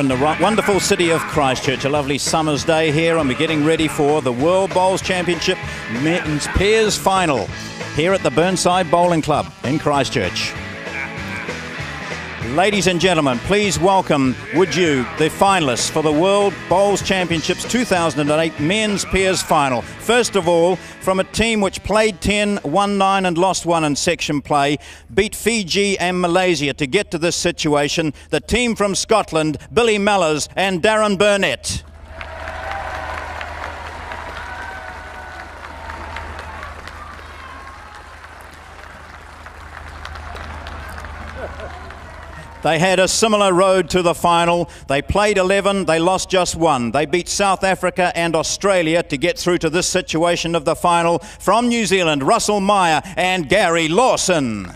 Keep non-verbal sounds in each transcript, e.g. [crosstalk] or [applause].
In the wonderful city of Christchurch, a lovely summer's day here, and we're getting ready for the World Bowls Championship Men's Pairs Final here at the Burnside Bowling Club in Christchurch. Ladies and gentlemen, please welcome, would you, the finalists for the World Bowls Championships 2008 Men's Pairs Final. First of all, from a team which played 10, won 9 and lost 1 in section play, beat Fiji and Malaysia to get to this situation, the team from Scotland, Billy Mellors and Darren Burnett. They had a similar road to the final. They played 11, they lost just one. They beat South Africa and Australia to get through to this situation of the final. From New Zealand, Russell Meyer and Gary Lawson.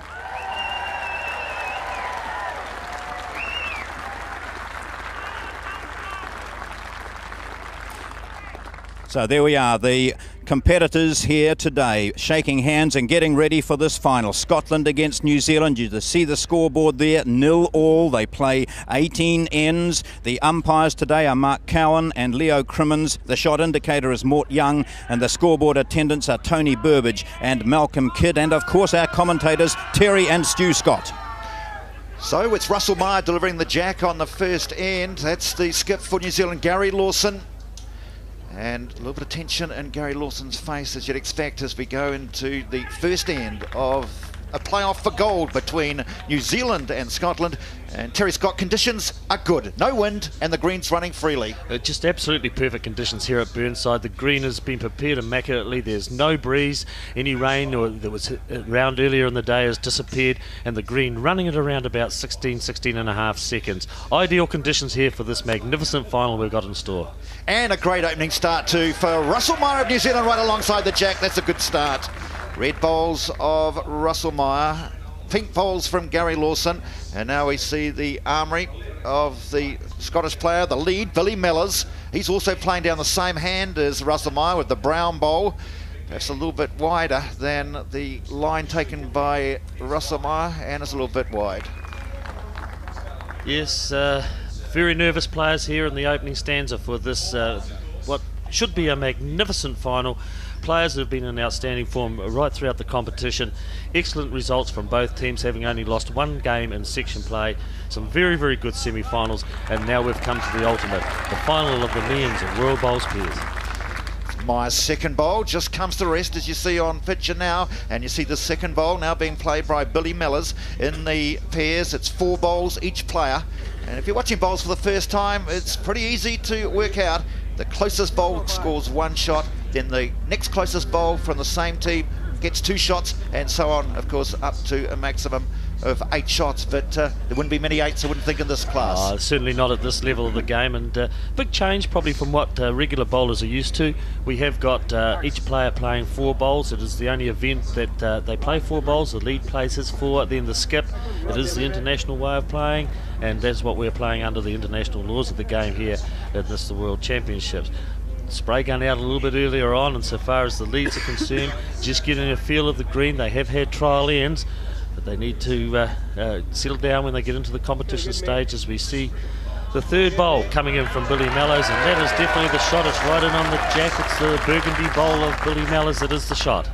So there we are, the competitors here today, shaking hands and getting ready for this final. Scotland against New Zealand. You see the scoreboard there, nil all. They play 18 ends. The umpires today are Mark Cowan and Leo Crimmins. The shot indicator is Mort Young, and the scoreboard attendants are Tony Burbage and Malcolm Kidd, and of course our commentators Terry and Stu Scott. So it's Russell Meyer delivering the jack on the first end. That's the skip for New Zealand, Gary Lawson. And a little bit of tension in Gary Lawson's face, as you'd expect, as we go into the first end of a playoff for gold between New Zealand and Scotland. And Terry Scott, conditions are good. No wind and the green's running freely. Uh, just absolutely perfect conditions here at Burnside. The green has been prepared immaculately. There's no breeze. Any rain or that was around earlier in the day has disappeared. And the green running at around about 16, 16 and a half seconds. Ideal conditions here for this magnificent final we've got in store. And a great opening start too for Russell Meyer of New Zealand right alongside the Jack. That's a good start. Red bowls of Russell Meyer, pink bowls from Gary Lawson, and now we see the armoury of the Scottish player, the lead, Billy Mellors. He's also playing down the same hand as Russell Meyer with the brown bowl. That's a little bit wider than the line taken by Russell Meyer, and it's a little bit wide. Yes, uh, very nervous players here in the opening stanza for this, uh, what should be a magnificent final players have been in outstanding form right throughout the competition. Excellent results from both teams, having only lost one game in section play. Some very, very good semi-finals, and now we've come to the ultimate, the final of the men's and World Bowls pairs. My second bowl just comes to rest as you see on picture now and you see the second bowl now being played by Billy Mellors in the pairs it's four bowls each player and if you're watching bowls for the first time it's pretty easy to work out the closest bowl scores one shot then the next closest bowl from the same team gets two shots, and so on, of course, up to a maximum of eight shots. But uh, there wouldn't be many eights, I wouldn't think, in this class. Uh, certainly not at this level of the game, and uh, big change probably from what uh, regular bowlers are used to. We have got uh, each player playing four bowls. It is the only event that uh, they play four bowls. The lead plays his four, then the skip. It is the international way of playing, and that's what we're playing under the international laws of the game here at this the World Championships spray gun out a little bit earlier on, and so far as the leads are concerned, just getting a feel of the green. They have had trial ends, but they need to uh, uh, settle down when they get into the competition stage as we see the third bowl coming in from Billy Mellors, and that is definitely the shot. It's right in on the jack. It's the burgundy bowl of Billy Mellors It is the shot.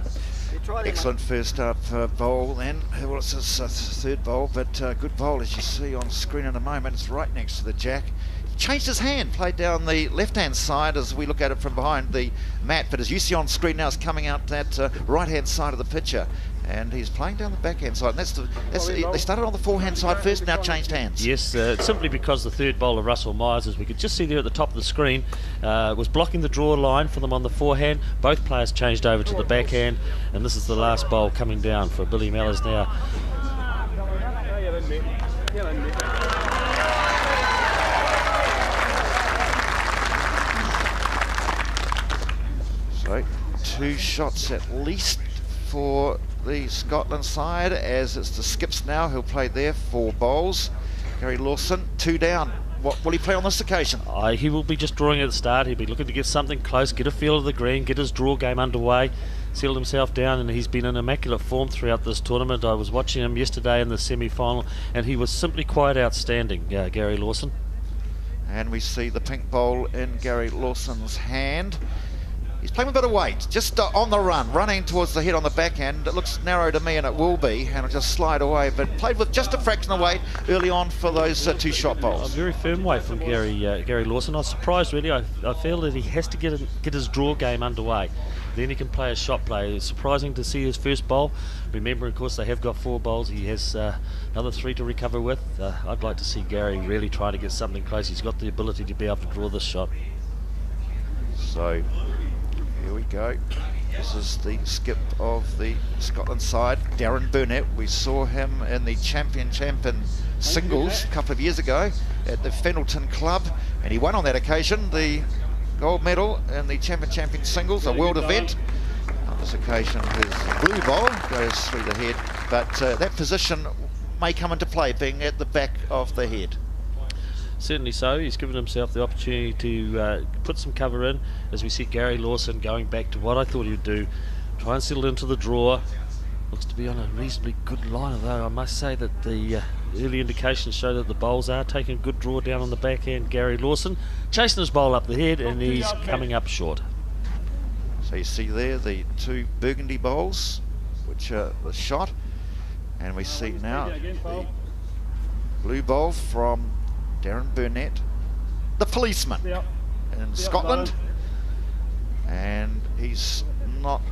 Excellent first up uh, bowl then. Well, it's his uh, third bowl, but uh, good bowl as you see on screen in a moment. It's right next to the jack changed his hand, played down the left-hand side as we look at it from behind the mat. But as you see on screen now, it's coming out that uh, right-hand side of the picture. And he's playing down the backhand side. And that's, the, that's they started on the forehand side first, now changed hands. Yes, uh, simply because the third bowler, Russell Myers, as we could just see there at the top of the screen, uh, was blocking the draw line for them on the forehand. Both players changed over to the backhand, and this is the last bowl coming down for Billy Mellors now. So, two shots at least for the Scotland side as it's the skips now who'll play there four bowls. Gary Lawson, two down. What will he play on this occasion? Uh, he will be just drawing at the start. He'll be looking to get something close, get a feel of the green, get his draw game underway, settle himself down, and he's been in immaculate form throughout this tournament. I was watching him yesterday in the semi-final, and he was simply quite outstanding, uh, Gary Lawson. And we see the pink bowl in Gary Lawson's hand. He's playing with a bit of weight, just uh, on the run, running towards the head on the back end. It looks narrow to me, and it will be, and it'll just slide away. But played with just a fraction of weight early on for those uh, two shot bowls. A very firm weight from Gary uh, Gary Lawson. I was surprised, really. I, I feel that he has to get get his draw game underway. Then he can play a shot play. It's surprising to see his first bowl. Remember, of course, they have got four bowls. He has uh, another three to recover with. Uh, I'd like to see Gary really try to get something close. He's got the ability to be able to draw this shot. So here we go. This is the skip of the Scotland side, Darren Burnett. We saw him in the champion champion singles a couple of years ago at the Fendalton Club, and he won on that occasion the gold medal in the champion champion singles, a world event. On this occasion, his blue ball goes through the head, but uh, that position may come into play, being at the back of the head. Certainly so. He's given himself the opportunity to uh, put some cover in as we see Gary Lawson going back to what I thought he would do. Try and settle into the draw. Looks to be on a reasonably good line, though I must say that the uh, early indications show that the bowls are taking a good draw down on the back end. Gary Lawson chasing his bowl up the head and he's coming up short. So you see there the two burgundy bowls, which are the shot. And we see now the blue bowl from Darren Burnett, the policeman yep. in yep, Scotland. No. And he's not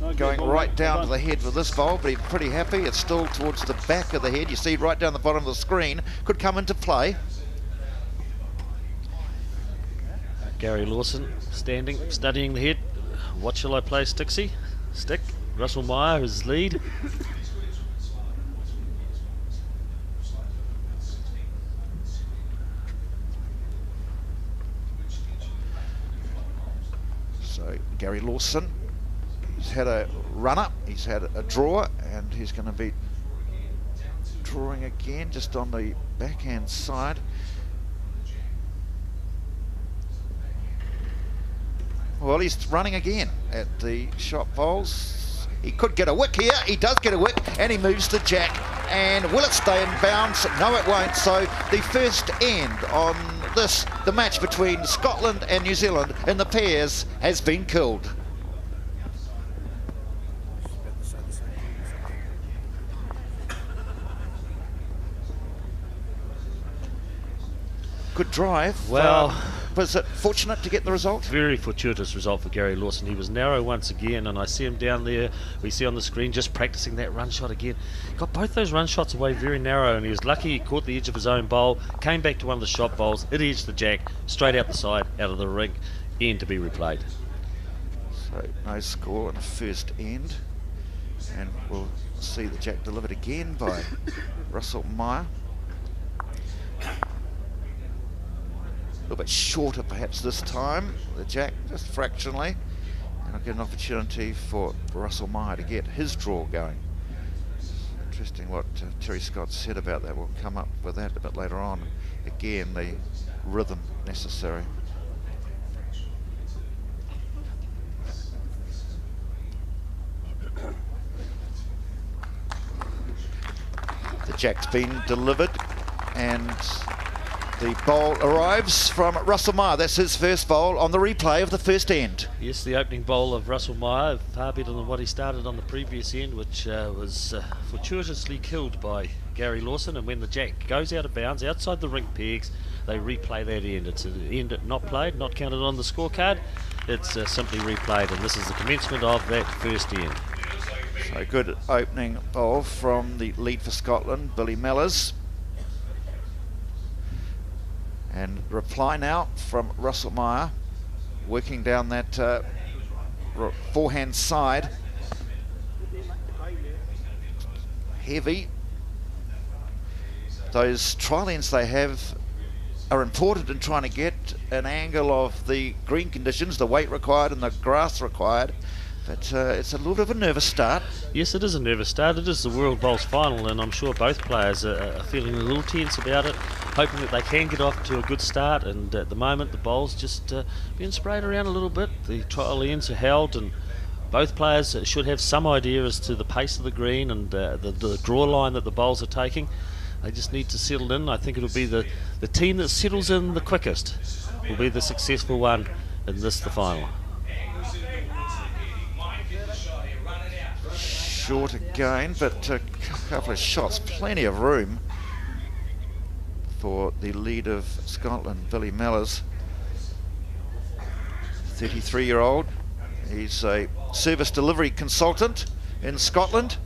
no, going right down to the head with this bowl, but he's pretty happy. It's still towards the back of the head. You see right down the bottom of the screen. Could come into play. Gary Lawson standing, studying the head. What shall I play, Stixie? Stick. Russell Meyer is lead. Gary Lawson. He's had a runner, he's had a draw, and he's going to be drawing again just on the backhand side. Well, he's running again at the shot bowls. He could get a wick here. He does get a wick, and he moves the jack. And will it stay in bounds? No, it won't. So the first end on this, the match between Scotland and New Zealand in the pairs has been killed. Good drive. Well, um, was it fortunate to get the result? Very fortuitous result for Gary Lawson. He was narrow once again, and I see him down there. We see on the screen just practicing that run shot again. Got both those run shots away very narrow, and he was lucky he caught the edge of his own bowl, came back to one of the shot bowls, it edged the jack, straight out the side, out of the ring, end to be replayed. So no score in the first end, and we'll see the jack delivered again by Russell Meyer. Little bit shorter perhaps this time, the jack, just fractionally. And I'll get an opportunity for Russell Meyer to get his draw going. Interesting what uh, Terry Scott said about that. We'll come up with that a bit later on. Again, the rhythm necessary. The jack's been delivered and the bowl arrives from Russell Meyer. That's his first bowl on the replay of the first end. Yes, the opening bowl of Russell Meyer, far better than what he started on the previous end, which uh, was uh, fortuitously killed by Gary Lawson. And when the jack goes out of bounds outside the rink pegs, they replay that end. It's an end not played, not counted on the scorecard. It's uh, simply replayed, and this is the commencement of that first end. So good opening bowl from the lead for Scotland, Billy Mellors. And reply now from Russell Meyer, working down that uh, forehand side. Heavy. Those ends they have are important in trying to get an angle of the green conditions, the weight required and the grass required. But uh, it's a little bit of a nervous start. Yes, it is a nervous start. It is the World Bowls final, and I'm sure both players are, feeling a little tense about it, hoping that they can get off to a good start. And at the moment, the bowls just uh, being sprayed around a little bit. The trial ends are held, and both players should have some idea as to the pace of the green and uh, the, the draw line that the bowls are taking. They just need to settle in. I think it'll be the, the team that settles in the quickest will be the successful one in this, the final. Short again, but a couple of shots, plenty of room for the lead of Scotland, Billy Mellors. 33 year old. He's a service delivery consultant in Scotland.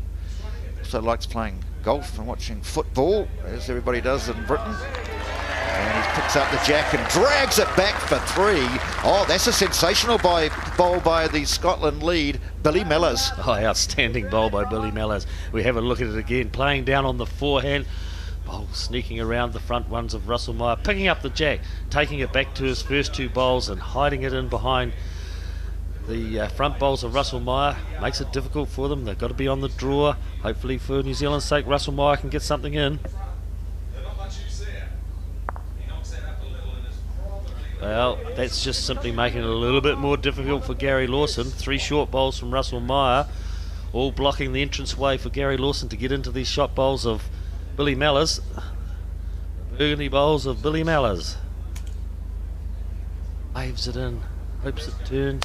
Also likes playing golf and watching football, as everybody does in Britain. And he picks up the jack and drags it back for three. Oh, that's a sensational by, bowl by the Scotland lead, Billy Mellors. [laughs] Oh, outstanding bowl by Billy Mellors. We have a look at it again, playing down on the forehand. Bowl sneaking around the front ones of Russell Meyer, picking up the jack, taking it back to his first two bowls and hiding it in behind the uh, front bowls of Russell Meyer. Makes it difficult for them. They've got to be on the draw. Hopefully, for New Zealand's sake, Russell Meyer can get something in. Well, that's just simply making it a little bit more difficult for Gary Lawson. Three short bowls from Russell Meyer, all blocking the entrance way for Gary Lawson to get into these shot bowls of Billy Mellors. Burgundy bowls of Billy Mellors. Waves it in, hopes it turns.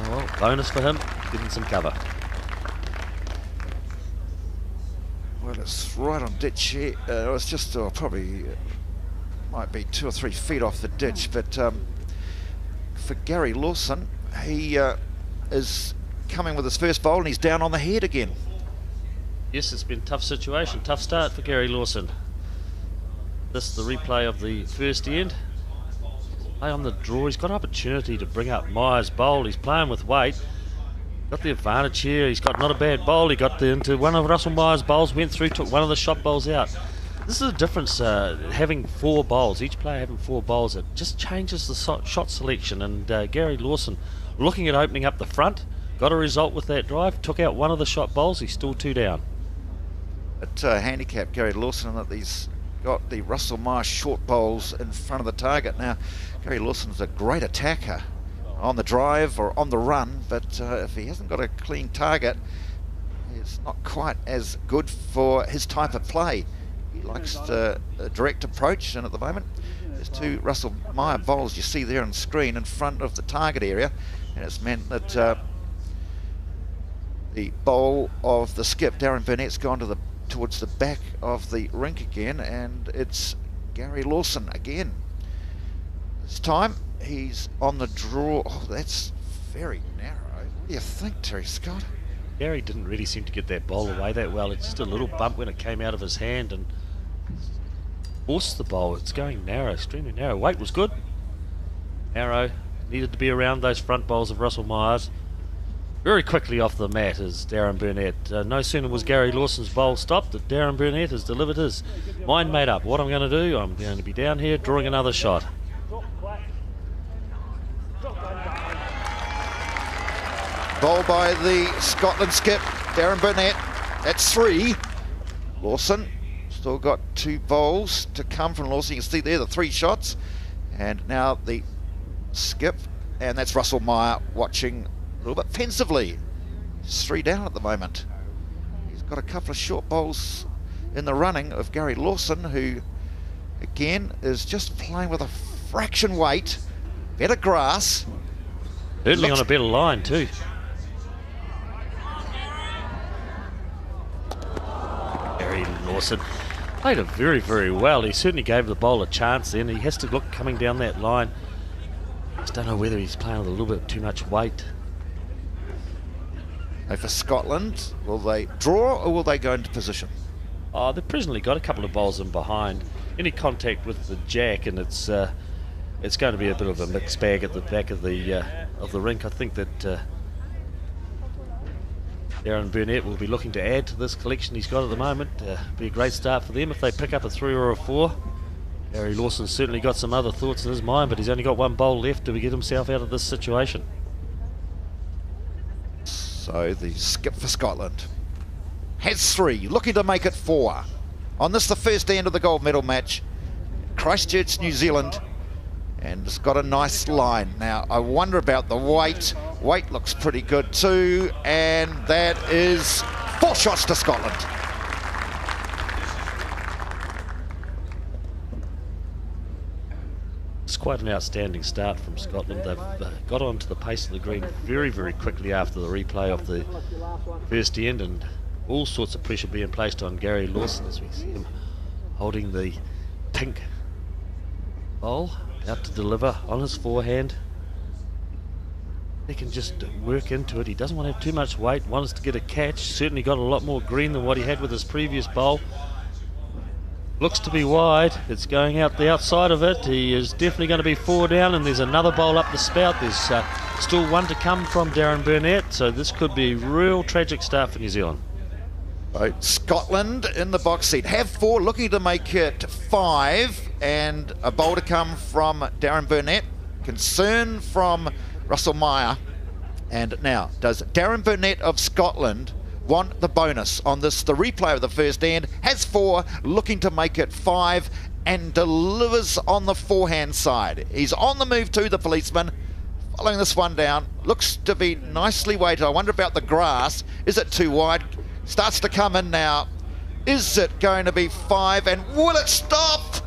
Oh well, bonus for him, getting some cover. Well, it's right on ditch here. Uh, it's just uh, probably uh, might be two or three feet off the ditch, but um, for Gary Lawson, he uh, is coming with his first bowl and he's down on the head again. Yes, it's been a tough situation, tough start for Gary Lawson. This is the replay of the first end. Play on the draw. He's got an opportunity to bring up Myers' bowl. He's playing with weight. Got the advantage here. He's got not a bad bowl. He got the, into one of Russell Meyer's bowls, went through, took one of the shot bowls out. This is a difference uh, having four bowls, each player having four bowls. It just changes the so shot selection. And uh, Gary Lawson looking at opening up the front, got a result with that drive, took out one of the shot bowls, he's still two down. At uh, handicap, Gary Lawson that he's got the Russell Meyer short bowls in front of the target. Now, Gary Lawson's a great attacker on the drive or on the run, but uh, if he hasn't got a clean target, it's not quite as good for his type of play likes a direct approach, and at the moment there's two Russell Meyer bowls you see there on the screen in front of the target area, and it's meant that uh, the bowl of the skip, Darren Burnett's gone to the towards the back of the rink again, and it's Gary Lawson again. This time he's on the draw. Oh, that's very narrow. What do you think, Terry Scott? Gary didn't really seem to get that bowl away that well. It's just a little bump when it came out of his hand, and forced the bowl. It's going narrow, extremely narrow. Weight was good. Narrow. Needed to be around those front bowls of Russell Myers. Very quickly off the mat is Darren Burnett. Uh, no sooner was Gary Lawson's bowl stopped that Darren Burnett has delivered his. Mind made up. What I'm going to do, I'm going to be down here drawing another shot. Bowl by the Scotland skip, Darren Burnett. That's three. Lawson Still got two bowls to come from Lawson. You can see there the three shots. And now the skip. And that's Russell Meyer watching a little bit pensively. He's three down at the moment. He's got a couple of short bowls in the running of Gary Lawson, who again is just playing with a fraction weight, better grass. Certainly on a better line too. Gary Lawson played it very, very well. He certainly gave the bowl a chance then. He has to look coming down that line. Just don't know whether he's playing with a little bit too much weight. Hey, for Scotland, will they draw or will they go into position? Oh, they've presently got a couple of bowls in behind. Any contact with the jack, and it's uh, it's going to be a bit of a mixed bag at the back of the uh, of the rink. I think that uh, Darren Burnett will be looking to add to this collection he's got at the moment. Uh, be a great start for them if they pick up a three or a four. Gary Lawson's certainly got some other thoughts in his mind, but he's only got one bowl left to get himself out of this situation. So the skip for Scotland has three, looking to make it four. On this, the first end of the gold medal match, Christchurch, New Zealand, and it's got a nice line. Now, I wonder about the weight. Weight looks pretty good too, and that is four shots to Scotland. It's quite an outstanding start from Scotland. They've uh, got onto the pace of the green very, very quickly after the replay of the first end, and all sorts of pressure being placed on Gary Lawson as we see him holding the pink bowl out to deliver on his forehand. He can just work into it. He doesn't want to have too much weight. Wants to get a catch. Certainly got a lot more green than what he had with his previous bowl. Looks to be wide. It's going out the outside of it. He is definitely going to be four down, and there's another bowl up the spout. There's uh, still one to come from Darren Burnett, so this could be real tragic start for New Zealand. Right, Scotland in the box seat. Have four, looking to make it five, and a bowl to come from Darren Burnett. Concern from Russell Meyer. And now, does Darren Burnett of Scotland want the bonus on this? The replay of the first end has four, looking to make it five, and delivers on the forehand side. He's on the move to the policeman. Following this one down, looks to be nicely weighted. I wonder about the grass. Is it too wide? Starts to come in now. Is it going to be five? And will it stop?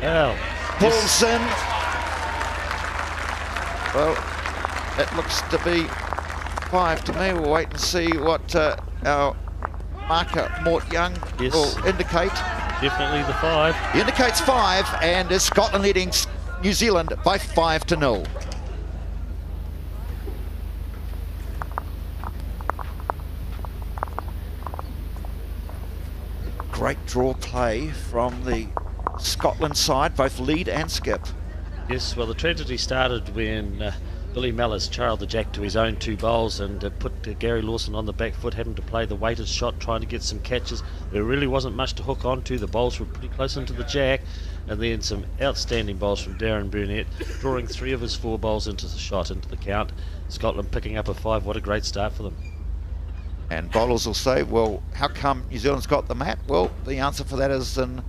Well, Pulls in. Well, it looks to be five to me. We'll wait and see what uh, our marker, Mort Young, Yes. will indicate. definitely the five. He indicates five, and is Scotland leading New Zealand by five to nil. Great draw play from the Scotland side, both lead and skip. Yes, well, the tragedy started when uh, Billy Mellors charled the jack to his own two bowls and uh, put uh, Gary Lawson on the back foot, having to play the weighted shot, trying to get some catches. There really wasn't much to hook onto. The bowls were pretty close into the jack, and then some outstanding bowls from Darren Burnett, drawing three of his four bowls into the shot, into the count. Scotland picking up a five. What a great start for them. And bowlers will say, well, how come New Zealand's got the mat? Well, the answer for that is in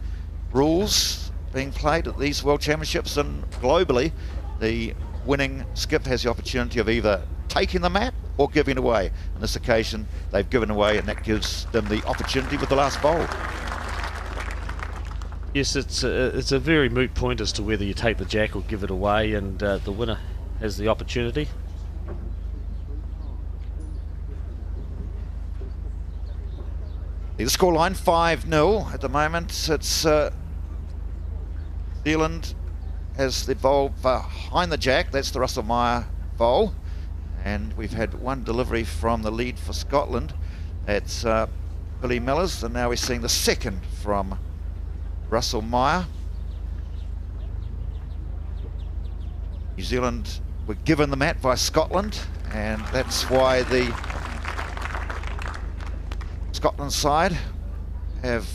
rules being played at these World Championships and globally. The winning skip has the opportunity of either taking the mat or giving away. On this occasion, they've given away, and that gives them the opportunity with the last bowl. Yes, it's a, it's a very moot point as to whether you take the jack or give it away, and uh, the winner has the opportunity. The scoreline 5 0 at the moment. It's uh, Zealand has the bowl behind the jack. That's the Russell Meyer bowl. And we've had one delivery from the lead for Scotland. It's uh, Billy Mellors. And now we're seeing the second from Russell Meyer. New Zealand were given the mat by Scotland. And that's why the Scotland side have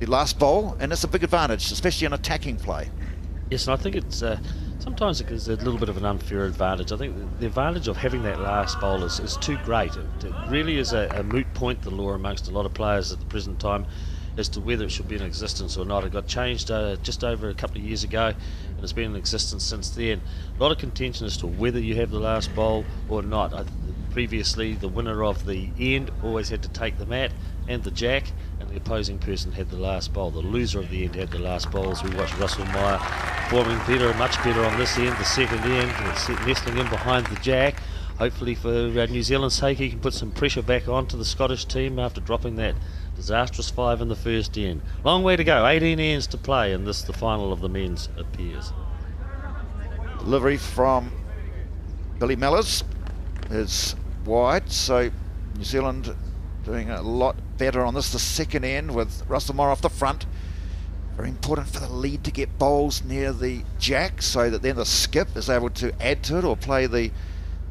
the last bowl, and it's a big advantage, especially in attacking play. Yes, and I think it's uh, sometimes it is a little bit of an unfair advantage. I think the, the advantage of having that last bowl is, is too great. It, it really is a, a moot point, the law amongst a lot of players at the present time, as to whether it should be in existence or not. It got changed uh, just over a couple of years ago, and it's been in existence since then. A lot of contention as to whether you have the last bowl or not. I, previously, the winner of the end always had to take the mat and the jack, and the opposing person had the last bowl. The loser of the end had the last bowl. As we watched Russell Meyer forming better, and much better on this end, the second end, nestling in behind the jack. Hopefully, for uh, New Zealand's sake, he can put some pressure back onto the Scottish team after dropping that disastrous five in the first end. Long way to go, 18 ends to play, and this the final of the men's appears. Delivery from Billy Mellors is wide, so New Zealand doing a lot better on this. The second end with Russell Moore off the front. Very important for the lead to get bowls near the jack so that then the skip is able to add to it or play the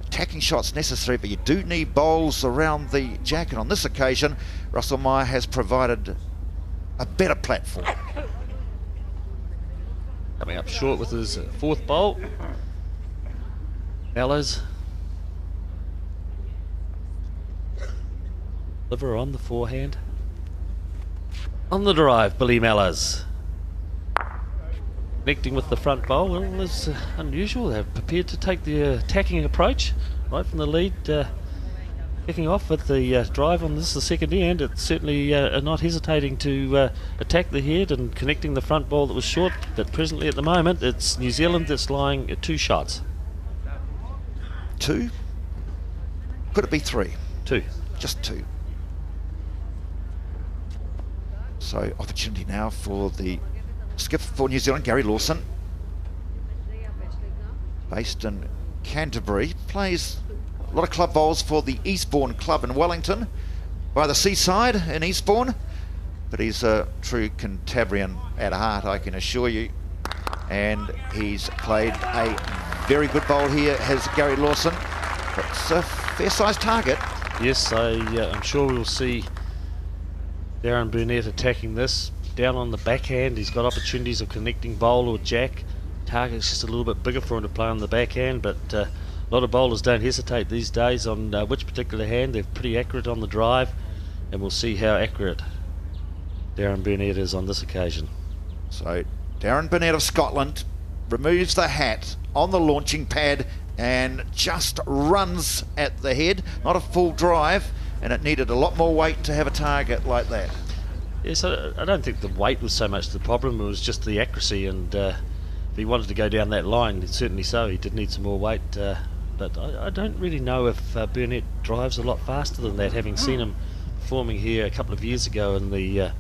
attacking shots necessary. But you do need bowls around the jack, and on this occasion, Russell Meyer has provided a better platform. Coming up short with his fourth bowl. Mellors. Liver on the forehand. On the drive, Billy Mellors. Connecting with the front bowl, well, it's uh, unusual. They're prepared to take the uh, attacking approach right from the lead. Uh, kicking off with the uh, drive on this, the second end. It's certainly uh, not hesitating to uh, attack the head and connecting the front ball that was short. But presently, at the moment, it's New Zealand that's lying at two shots. Two? Could it be three? Two. Just two. So opportunity now for the skip for New Zealand, Gary Lawson. Based in Canterbury, plays a lot of club bowls for the Eastbourne Club in Wellington by the seaside in Eastbourne. But he's a true Cantabrian at heart, I can assure you. And he's played a very good bowl here, has Gary Lawson. It's a fair-sized target. Yes, I, I'm sure we'll see Darren Burnett attacking this. Down on the backhand, he's got opportunities of connecting bowl or jack. Target's just a little bit bigger for him to play on the backhand, but uh, a lot of bowlers don't hesitate these days on uh, which particular hand. They're pretty accurate on the drive, and we'll see how accurate Darren Burnett is on this occasion. So Darren Burnett of Scotland removes the hat on the launching pad and just runs at the head. Not a full drive, and it needed a lot more weight to have a target like that. Yes, I, don't think the weight was so much the problem. It was just the accuracy, and uh, if he wanted to go down that line, certainly so. He did need some more weight, uh, but I, I, don't really know if uh, Burnett drives a lot faster than that. Having seen him performing here a couple of years ago in the uh,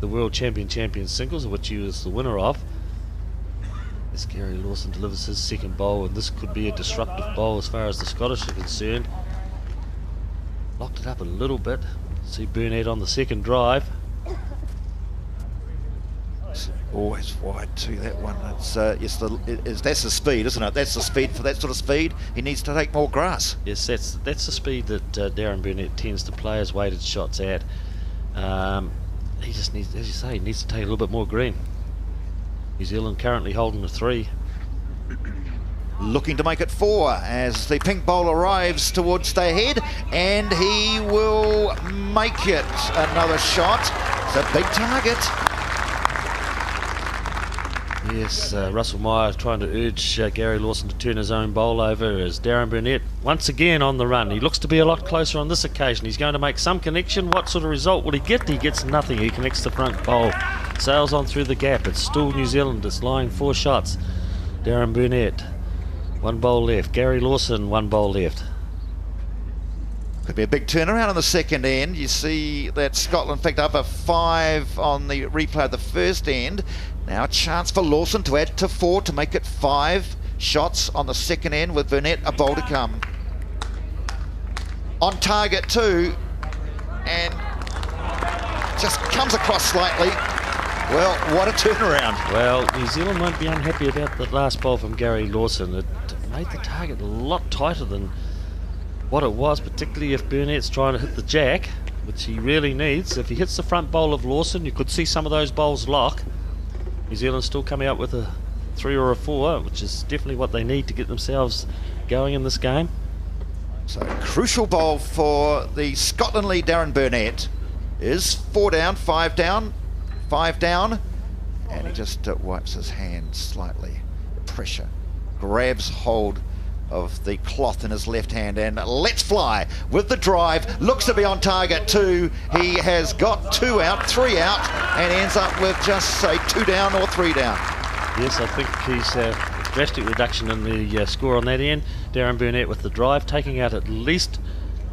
the World Champion Champion Singles, which he was the winner of. As Gary Lawson delivers his second bowl, and this could be a disruptive bowl as far as the Scottish are concerned. It up a little bit. See Burnett on the second drive. It's always wide too. That one. It's uh, yes, the it's, that's the speed, isn't it? That's the speed for that sort of speed. He needs to take more grass. Yes, that's that's the speed that uh, Darren Burnett tends to play his weighted shots at. Um, he just needs, as you say, he needs to take a little bit more green. New Zealand currently holding the three. Looking to make it four as the pink bowl arrives towards the head, and he will make it another shot. It's a big target. Yes, uh, Russell Meyer trying to urge uh, Gary Lawson to turn his own bowl over as Darren Burnett once again on the run. He looks to be a lot closer on this occasion. He's going to make some connection. What sort of result will he get? He gets nothing. He connects the front bowl. Sails on through the gap. It's still New Zealand. It's lying four shots. Darren Burnett, one bowl left. Gary Lawson, one bowl left. Could be a big turnaround on the second end. You see that Scotland picked up a five on the replay of the first end. Now a chance for Lawson to add to four to make it five shots on the second end with Burnett a bowl to come. On target too, and just comes across slightly. Well, what a turnaround. Well, New Zealand won't be unhappy about the last bowl from Gary Lawson. It made the target a lot tighter than what it was, particularly if Burnett's trying to hit the jack, which he really needs. If he hits the front bowl of Lawson, you could see some of those bowls lock. New Zealand still coming up with a three or a four, which is definitely what they need to get themselves going in this game. So crucial bowl for the Scotland lead Darren Burnett is four down, five down, five down, and he just uh, wipes his hand slightly. Pressure, grabs hold of the cloth in his left hand and let's fly with the drive looks to be on target. Too he has got two out three out and ends up with just say two down or three down. Yes I think he's a drastic reduction in the uh, score on that end. Darren Burnett with the drive taking out at least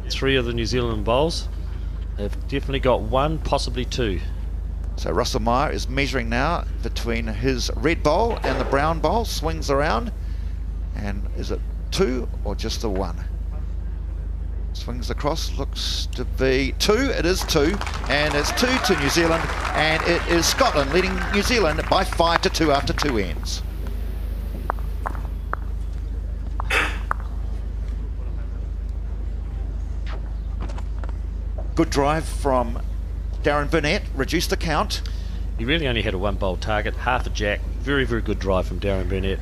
three of the New Zealand bowls they've definitely got one possibly two. So Russell Meyer is measuring now between his red bowl and the brown bowl swings around and is it two or just the one? Swings across, looks to be two. It is two, and it's two to New Zealand, and it is Scotland leading New Zealand by five to two after two ends. Good drive from Darren Burnett, reduced the count. He really only had a one bowl target, half a jack. Very, very good drive from Darren Burnett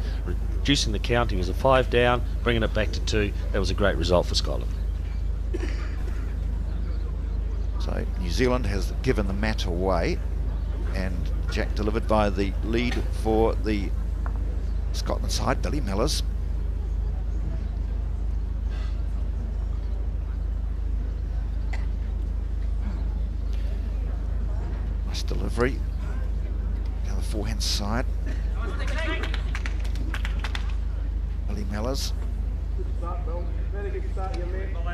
reducing the count. He was a five down, bringing it back to two. That was a great result for Scotland. So New Zealand has given the mat away, and Jack delivered by the lead for the Scotland side, Billy Mellors. Nice delivery. Now the forehand side. Billy Mellors.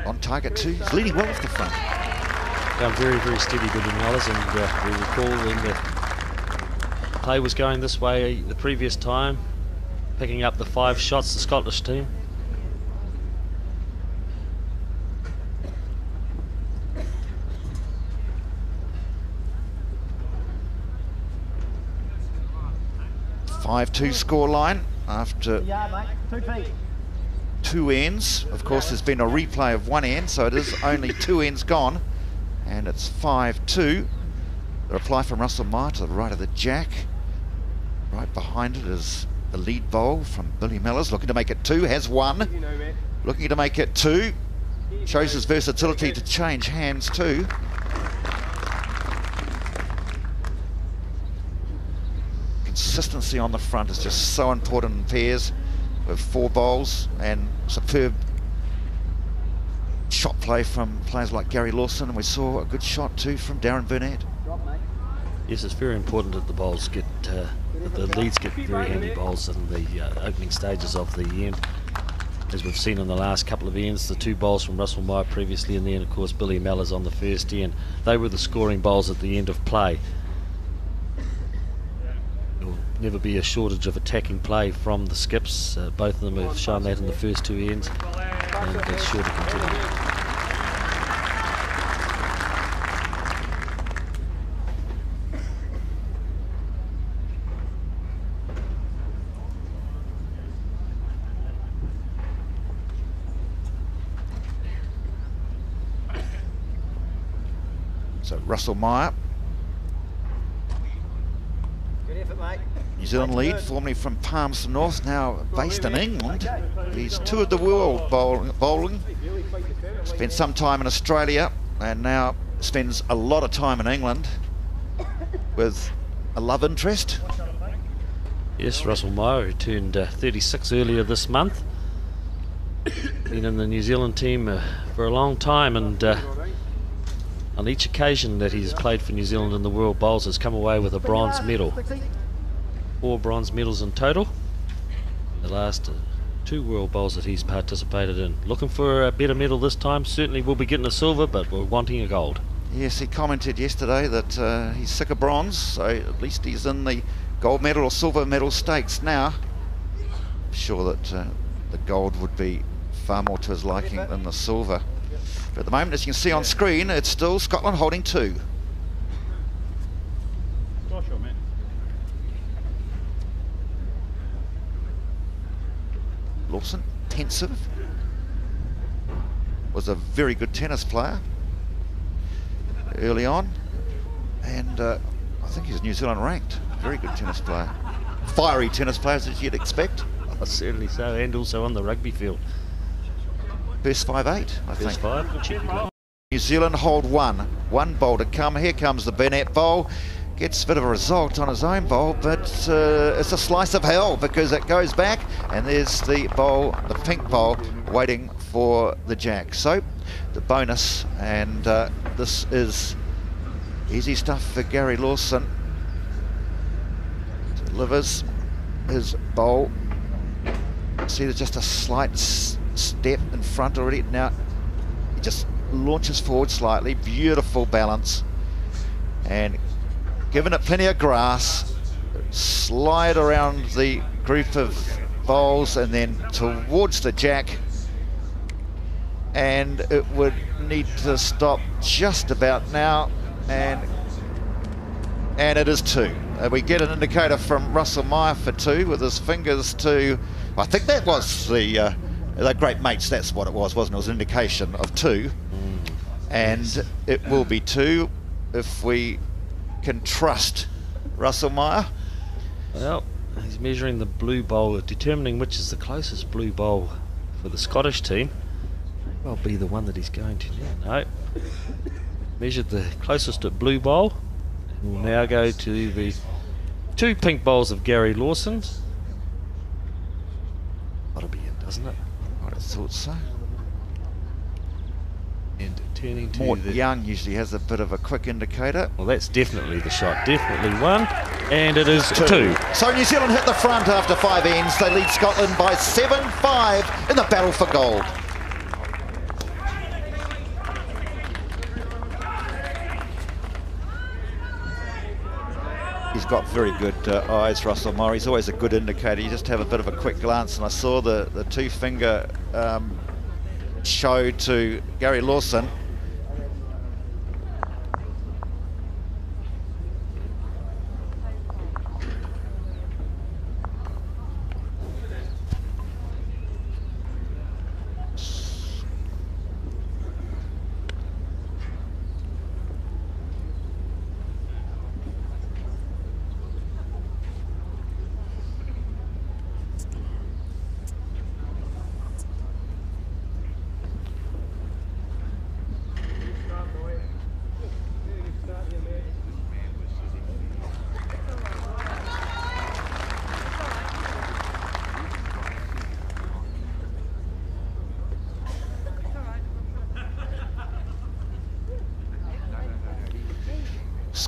On target too. He's leading well off the front. Going very, very steady, Billy Mellors, and uh, we recall when the play was going this way the previous time, picking up the five shots, the Scottish team. Five-two score line after two ends. Of course, there's been a replay of one end, so it is only [laughs] two ends gone, and it's five-two. The reply from Russell Meyer to the right of the jack. Right behind it is the lead bowl from Billy Mellors, looking to make it two, has one. Looking to make it two. Shows his versatility to change hands too. Consistency on the front is just so important in pairs with four bowls and superb shot play from players like Gary Lawson and we saw a good shot too from Darren Burnett. Yes, it's very important that the bowls get, uh, the leads get very handy bowls in the uh, opening stages of the end. As we've seen in the last couple of ends, the two bowls from Russell Meyer previously, and then of course Billy Mellors on the first end. They were the scoring bowls at the end of play. Never be a shortage of attacking play from the skips. Uh, both of them have shown that in the first two ends, and it's sure to continue. So Russell Meyer. Good effort, mate. New Zealand lead, formerly from Palmerston North, now based in England. He's toured the world bowling, spent some time in Australia, and now spends a lot of time in England [coughs] with a love interest. Yes, Russell Meyer, who turned uh, 36 earlier this month. [coughs] Been in the New Zealand team uh, for a long time, and uh, on each occasion that he's played for New Zealand in the World Bowls, has come away with a bronze medal. Four bronze medals in total. The last uh, two World Bowls that he's participated in. Looking for a better medal this time. Certainly we'll be getting a silver, but we're wanting a gold. Yes, he commented yesterday that uh, he's sick of bronze, so at least he's in the gold medal or silver medal stakes now. I'm sure that uh, the gold would be far more to his liking than the silver. But at the moment, as you can see on screen, it's still Scotland holding two. Lawson, tensive, was a very good tennis player early on, and uh, I think he's New Zealand ranked. Very good tennis player. Fiery tennis players as you'd expect. Oh, certainly so, and also on the rugby field. Best five eight, I First think. five, check it out. New Zealand hold one. One bowl to come. Here comes the Burnett bowl. Gets a bit of a result on his own bowl, but uh, it's a slice of hell because it goes back and there's the bowl, the pink bowl, waiting for the jack. So the bonus, and uh, this is easy stuff for Gary Lawson. Delivers his bowl. See, there's just a slight step in front already. Now he just launches forward slightly, beautiful balance, and given it plenty of grass, slide around the group of bowls and then towards the jack, and it would need to stop just about now, and and it is two. We get an indicator from Russell Meyer for two with his fingers to, I think that was the, uh, the great mates, that's what it was, wasn't it? It was an indication of two. And it will be two if we can trust Russell Meyer. Well, he's measuring the blue bowl, determining which is the closest blue bowl for the Scottish team. Well, be the one that he's going to now. No. Measured the closest at blue bowl. We'll now go to the two pink bowls of Gary Lawson. That'll be in, doesn't it? I'd have thought so. Turning to Mort the... Young usually has a bit of a quick indicator. Well, that's definitely the shot. Definitely one. And it is two. two. So New Zealand hit the front after five ends. They lead Scotland by 7-5 in the battle for gold. He's got very good uh, eyes, Russell Meyer. He's always a good indicator. You just have a bit of a quick glance, and I saw the, the two-finger um, show to Gary Lawson.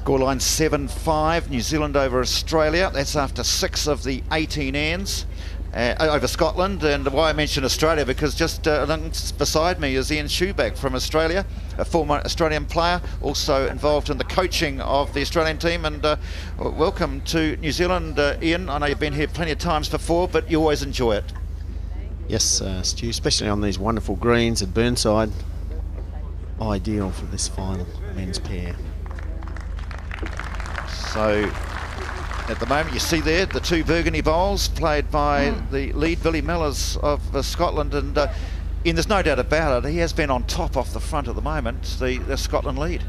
Scoreline 7-5, New Zealand over Australia. That's after six of the 18 ends. Uh, over Scotland. And why I mention Australia, because just uh, beside me is Ian Schuback from Australia, a former Australian player, also involved in the coaching of the Australian team. And uh, welcome to New Zealand, uh, Ian. I know you've been here plenty of times before, but you always enjoy it. Yes, uh, Stu, especially on these wonderful greens at Burnside. Ideal for this final men's pair. So at the moment you see there the two Burgundy Bowls played by mm. the lead Billy Mellors of uh, Scotland and uh, and there's no doubt about it he has been on top off the front at the moment the, the Scotland lead.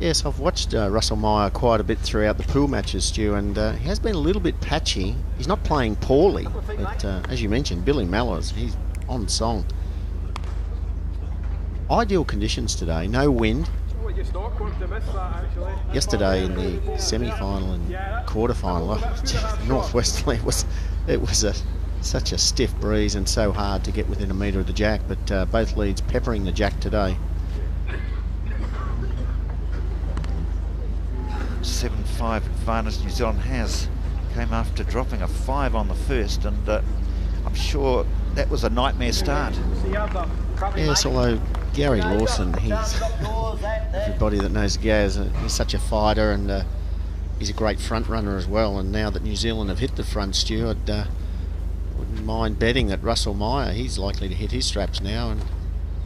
Yes, I've watched uh, Russell Meyer quite a bit throughout the pool matches, Stu, and uh, he has been a little bit patchy. He's not playing poorly, but uh, as you mentioned, Billy Mellors, he's on song. Ideal conditions today, no wind, Yesterday in the semi-final and quarter-final, oh, [laughs] northwesterly it was it was a such a stiff breeze and so hard to get within a metre of the jack. But uh, both leads peppering the jack today. Seven five advantage New Zealand has came after dropping a five on the first, and uh, I'm sure that was a nightmare start. Yes, although Gary Lawson, he's everybody that knows Gaz, uh, he's such a fighter and uh, he's a great front runner as well. And now that New Zealand have hit the front, Stu, I uh, wouldn't mind betting that Russell Meyer, he's likely to hit his straps now and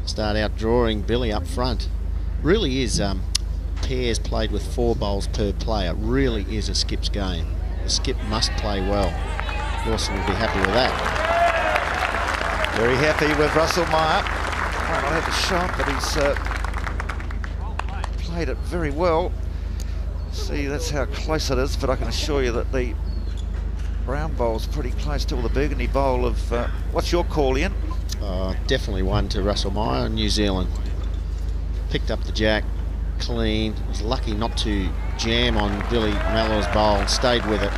start out drawing Billy up front. Really is um, pairs played with four bowls per player. Really is a skip's game. The skip must play well. Lawson will be happy with that. Very happy with Russell Meyer. Have the shot, but he's uh, played it very well. See, that's how close it is, but I can assure you that the brown bowl's pretty close to the burgundy bowl of... Uh, what's your call, Ian? Uh, definitely one to Russell Meyer, New Zealand. Picked up the jack, clean. Was lucky not to jam on Billy Mellors' bowl, stayed with it.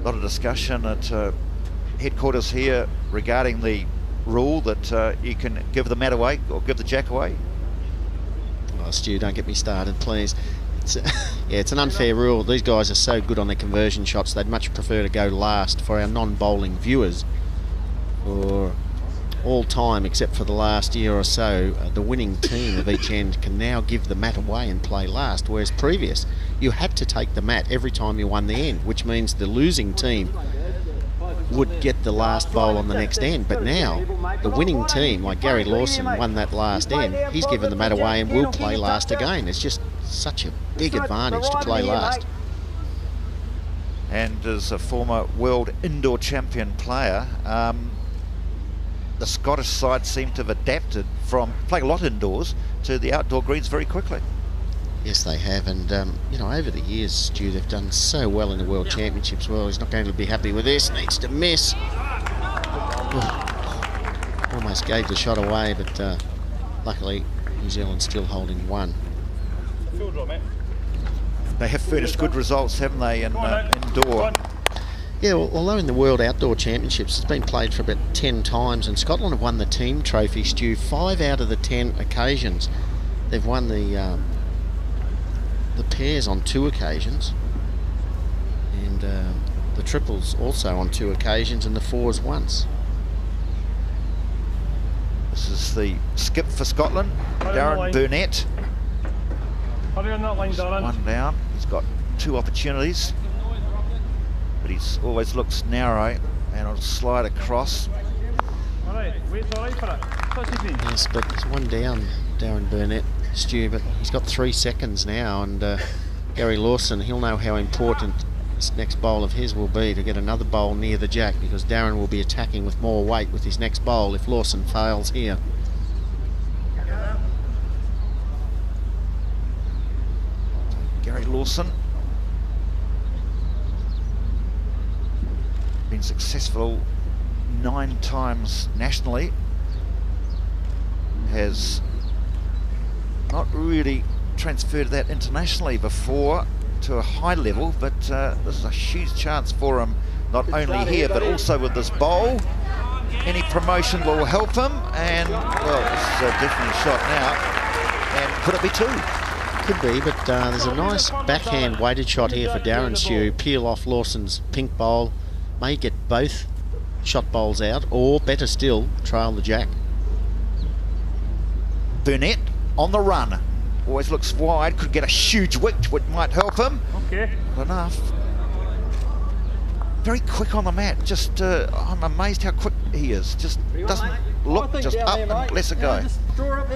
A lot of discussion at uh, headquarters here regarding the rule that uh, you can give the mat away or give the jack away. Oh, Stu, don't get me started, please. It's, [laughs] yeah, it's an unfair rule. These guys are so good on their conversion shots, they'd much prefer to go last for our non-bowling viewers. Or all time except for the last year or so, uh, the winning team of each end can now give the mat away and play last, whereas previous you had to take the mat every time you won the end, which means the losing team would get the last bowl on the next end. But now, the winning team, like Gary Lawson, won that last end. He's given the mat away and will play last again. It's just such a big advantage to play last. And as a former world indoor champion player, um, the Scottish side seem to have adapted from playing a lot indoors to the outdoor greens very quickly. Yes, they have, and um, you know, over the years, Stu, they've done so well in the World Championships. Well, he's not going to be happy with this. Needs to miss. [sighs] Almost gave the shot away, but uh, luckily, New Zealand still holding one. They have furnished good results, haven't they, in uh, indoor? Yeah, well, although in the World Outdoor Championships it's been played for about 10 times and Scotland have won the team trophy, Stu, five out of the 10 occasions. They've won the um, the pairs on two occasions and uh, the triples also on two occasions and the fours once. This is the skip for Scotland, Darren Burnett. One down. He's got two opportunities, but he's always looks narrow and it'll slide across. Yes, but it's one down, Darren Burnett, Stu, but he's got three seconds now, and uh, Gary Lawson, he'll know how important this next bowl of his will be to get another bowl near the jack because Darren will be attacking with more weight with his next bowl if Lawson fails here. Gary Lawson. Been successful nine times nationally. Has not really transferred that internationally before to a high level, but uh, this is a huge chance for him, not only here, but also with this bowl. Any promotion will help him, and, well, this is a definitely shot now. And could it be two? Could be, but uh, there's a nice backhand weighted shot here for Darren Stu. Peel off Lawson's pink bowl. May get both shot bowls out, or better still, trail the jack. Burnett on the run. Always looks wide, could get a huge wick, which might help him. Okay. Not enough. Very quick on the mat. Just, uh, I'm amazed how quick he is. Just doesn't look just up and lets it go.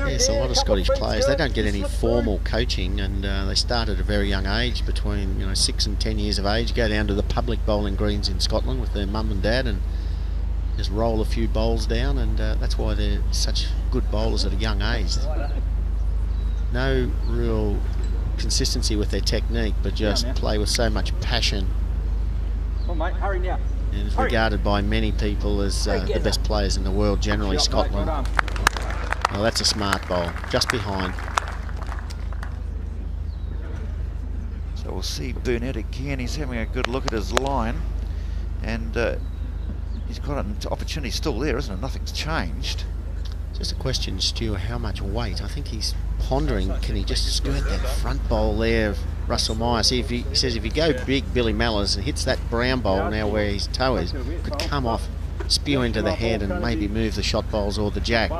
Yes, a lot of Scottish players, they don't get any formal coaching and uh, they start at a very young age, between you know six and ten years of age, go down to the public bowling greens in Scotland with their mum and dad and just roll a few bowls down and uh, that's why they're such good bowlers at a young age. No real consistency with their technique, but just play with so much passion. Well, mate, hurry now. And is regarded by many people as uh, the best players in the world, generally Scotland. Well, that's a smart bowl, just behind. So we'll see Burnett again. He's having a good look at his line. And uh, he's got an opportunity still there, isn't it? Nothing's changed. Just a question, Stu, how much weight? I think he's pondering, can he just skirt that front bowl there of Russell Meyer? See, if he, he says if you go big, Billy Mellors and hits that brown bowl now where his toe is, could come off, spew into the head and maybe move the shot bowls or the jack.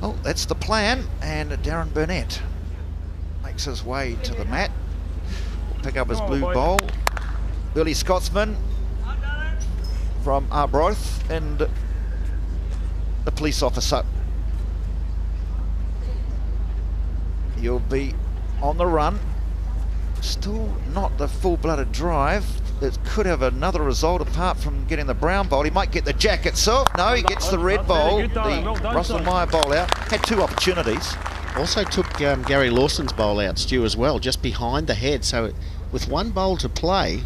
Well, that's the plan. And Darren Burnett makes his way to the mat. Will pick up his blue bowl. Billy Scotsman from Arbroath and the police officer. You'll be on the run. Still not the full-blooded drive. It could have another result apart from getting the brown bowl. He might get the jack itself. No, he gets the red bowl. The Russell Meyer bowl out. Had two opportunities. Also took um, Gary Lawson's bowl out, Stu, as well, just behind the head. So with one bowl to play,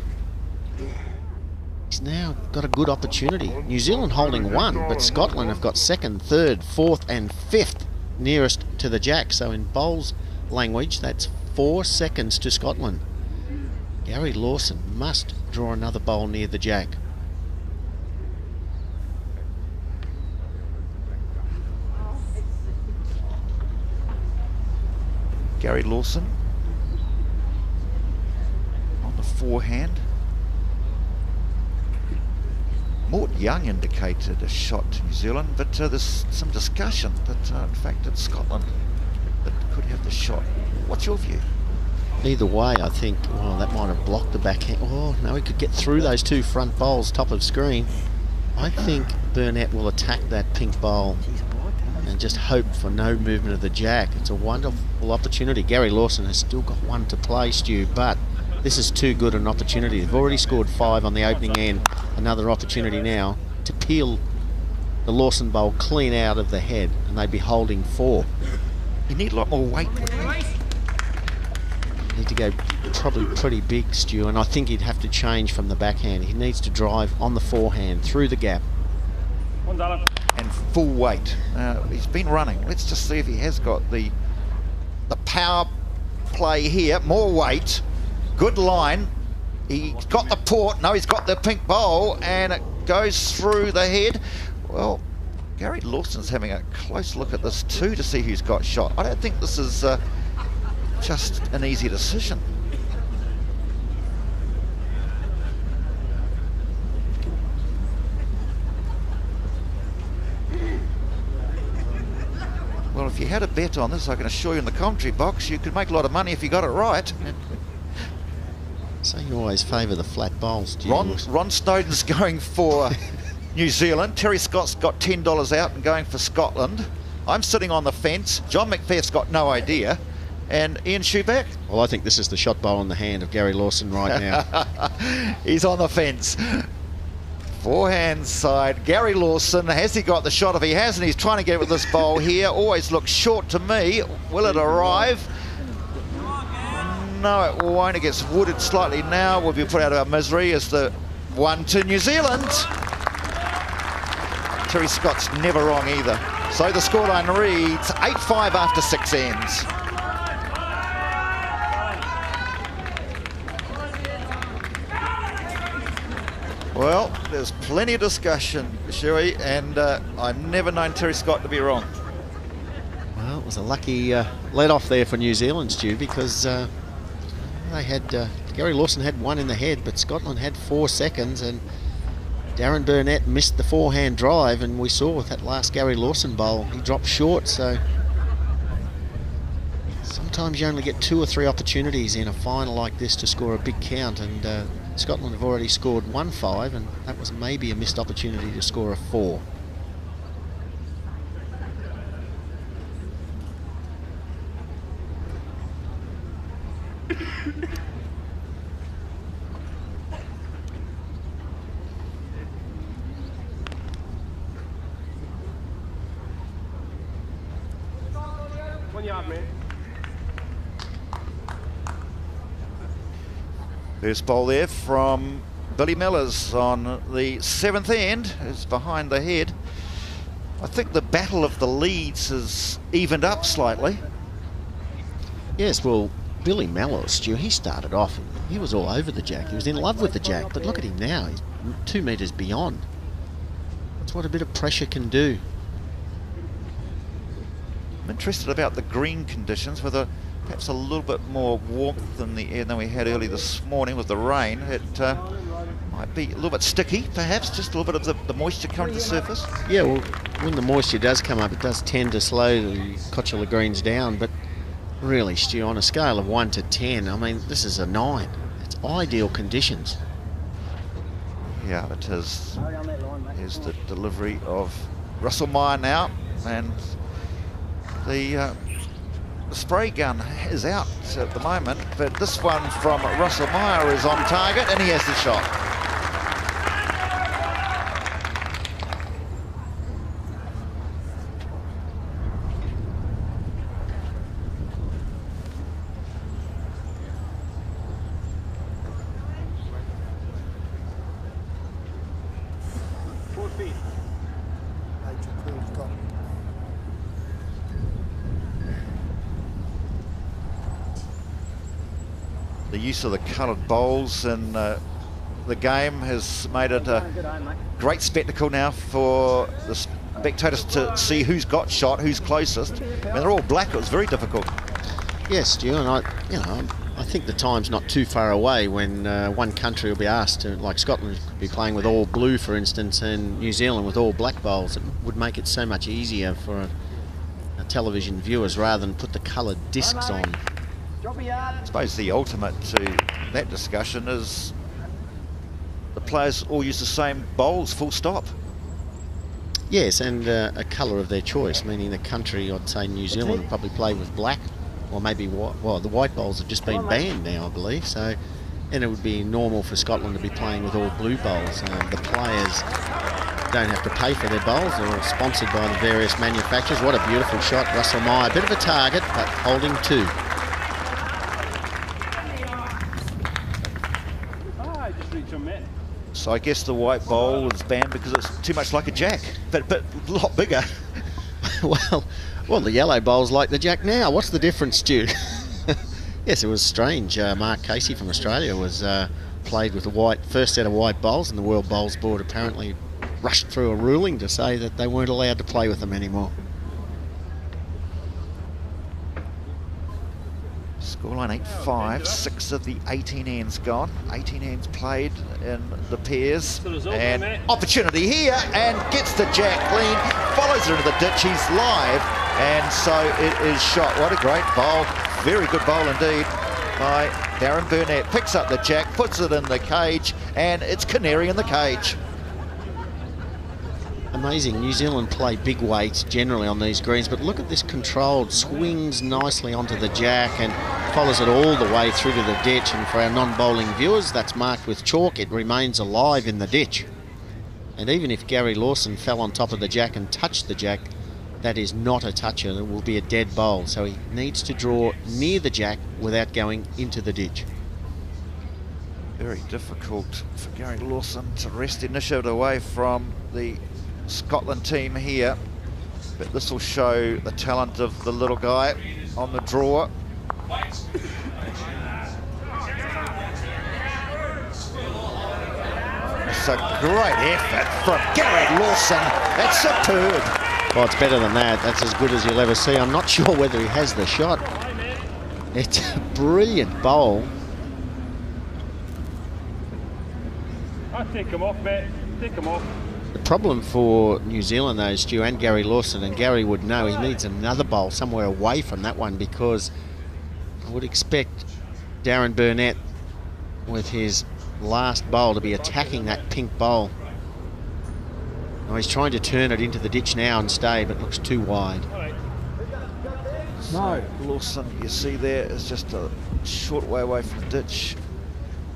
he's now got a good opportunity. New Zealand holding one, but Scotland have got second, third, fourth, and fifth nearest to the jack. So in bowls language, that's four seconds to Scotland. Gary Lawson must draw another bowl near the jack. Gary Lawson on the forehand. Mort Young indicated a shot to New Zealand, but uh, there's some discussion that, uh, in fact, it's Scotland could have the shot. What's your view? Either way, I think, well, that might have blocked the backhand. Oh, no, he could get through those two front bowls, top of screen. I think Burnett will attack that pink bowl and just hope for no movement of the jack. It's a wonderful opportunity. Gary Lawson has still got one to play, Stu, but this is too good an opportunity. They've already scored five on the opening end. Another opportunity now to peel the Lawson bowl clean out of the head, and they'd be holding four. You need a lot more weight. You Need to go probably pretty big, Stu, and I think he'd have to change from the backhand. He needs to drive on the forehand through the gap. and full weight. Uh, he's been running. Let's just see if he has got the the power play here. More weight. Good line. He's got the port. No, he's got the pink bowl, and it goes through the head. Well, Gary Lawson's having a close look at this too to see who's got shot. I don't think this is uh, just an easy decision. Well, if you had a bet on this, I can assure you in the commentary box, you could make a lot of money if you got it right. So you always favour the flat bowls, do you? Ron, Ron Snowden's [laughs] going for [laughs] New Zealand. Terry Scott's got $10 out and going for Scotland. I'm sitting on the fence. John McPhers's got no idea. And Ian Schuback? Well, I think this is the shot bowl in the hand of Gary Lawson right now. [laughs] He's on the fence. Forehand side, Gary Lawson, has he got the shot? If he hasn't, he's trying to get with this bowl [laughs] here. Always looks short to me. Will it arrive? No, it won't. It gets wooded slightly now. We'll be put out of our misery as the one to New Zealand. Terry Scott's never wrong either. So the scoreline reads 8-5 after six ends. Well, there's plenty of discussion, Shuey, and uh, I've never known Terry Scott to be wrong. Well, it was a lucky uh, let off there for New Zealand, Stu, because uh, they had uh, Gary Lawson had one in the head, but Scotland had four seconds, and Darren Burnett missed the forehand drive, and we saw with that last Gary Lawson bowl, he dropped short. So sometimes you only get two or three opportunities in a final like this to score a big count, and uh, Scotland have already scored one five, and that was maybe a missed opportunity to score a four. First ball there from Billy Mellors on the seventh end is behind the head. I think the battle of the leads has evened up slightly. Yes, well, Billy Mellors, Stu, he started off, he was all over the jack. He was in love with the jack, but look at him now. He's two metres beyond. That's what a bit of pressure can do. I'm interested about the green conditions, whether perhaps a little bit more warmth in the air than we had early this morning with the rain. It uh, might be a little bit sticky, perhaps, just a little bit of the, the moisture coming to the surface. Yeah, well, when the moisture does come up, it does tend to slow the Cotula greens down, but really, Stu, on a scale of 1 to 10, I mean, this is a 9. It's ideal conditions. Yeah, it is. Here's the delivery of Russell Meyer now, and the, uh, the spray gun is out at the moment, but this one from Russell Meyer is on target, and he has the shot. The use of the coloured bowls and uh, the game has made it a great spectacle now for the spectators to see who's got shot, who's closest. Mean, they're all black. It was very difficult. Yes, Stu, and I, you know, I think the time's not too far away when uh, one country will be asked to, like Scotland could be playing with all blue, for instance, and New Zealand with all black bowls. It would make it so much easier for a, a television viewers rather than put the coloured discs on. Drop a yard. I suppose the ultimate to that discussion is the players all use the same bowls, full stop. Yes, and uh, a colour of their choice, meaning the country, I'd say New Zealand, would probably play with black, or maybe white. Well, the white bowls have just been banned now, I believe. So, and it would be normal for Scotland to be playing with all blue bowls. Uh, the players don't have to pay for their bowls; they're all sponsored by the various manufacturers. What a beautiful shot, Russell Meyer. A bit of a target, but holding two. Ah, I just reached your mat. So I guess the white bowl is banned because it's too much like a jack, but but a lot bigger. [laughs] well, well, the yellow bowl's like the jack now. What's the difference, Stu? [laughs] yes, it was strange. Uh, Mark Casey from Australia was uh, played with the white first set of white bowls, and the World Bowls Board apparently rushed through a ruling to say that they weren't allowed to play with them anymore. Scoreline 8-5, six of the 18 ends gone. 18 ends played in the pairs. And opportunity here, and gets the jack clean, follows it into the ditch, he's live, and so it is shot. What a great bowl, very good bowl indeed by Darren Burnett. Picks up the jack, puts it in the cage, and it's Canary in the cage amazing. New Zealand play big weights generally on these greens, but look at this controlled, swings nicely onto the jack and follows it all the way through to the ditch. And for our non-bowling viewers, that's marked with chalk. It remains alive in the ditch. And even if Gary Lawson fell on top of the jack and touched the jack, that is not a toucher. And it will be a dead bowl. So he needs to draw near the jack without going into the ditch. Very difficult for Gary Lawson to wrest initiative away from the Scotland team here. But this will show the talent of the little guy on the draw. It's a great effort from Gary Lawson. That's superb. Well, it's better than that. That's as good as you'll ever see. I'm not [laughs] sure whether he has the shot. It's a brilliant bowl. I take him off, mate. Take him off. Problem for New Zealand, though, Stu and Gary Lawson, and Gary would know he needs another bowl somewhere away from that one because I would expect Darren Burnett with his last bowl to be attacking that pink bowl. Now he's trying to turn it into the ditch now and stay, but it looks too wide. No. Lawson, you see there, is just a short way away from the ditch.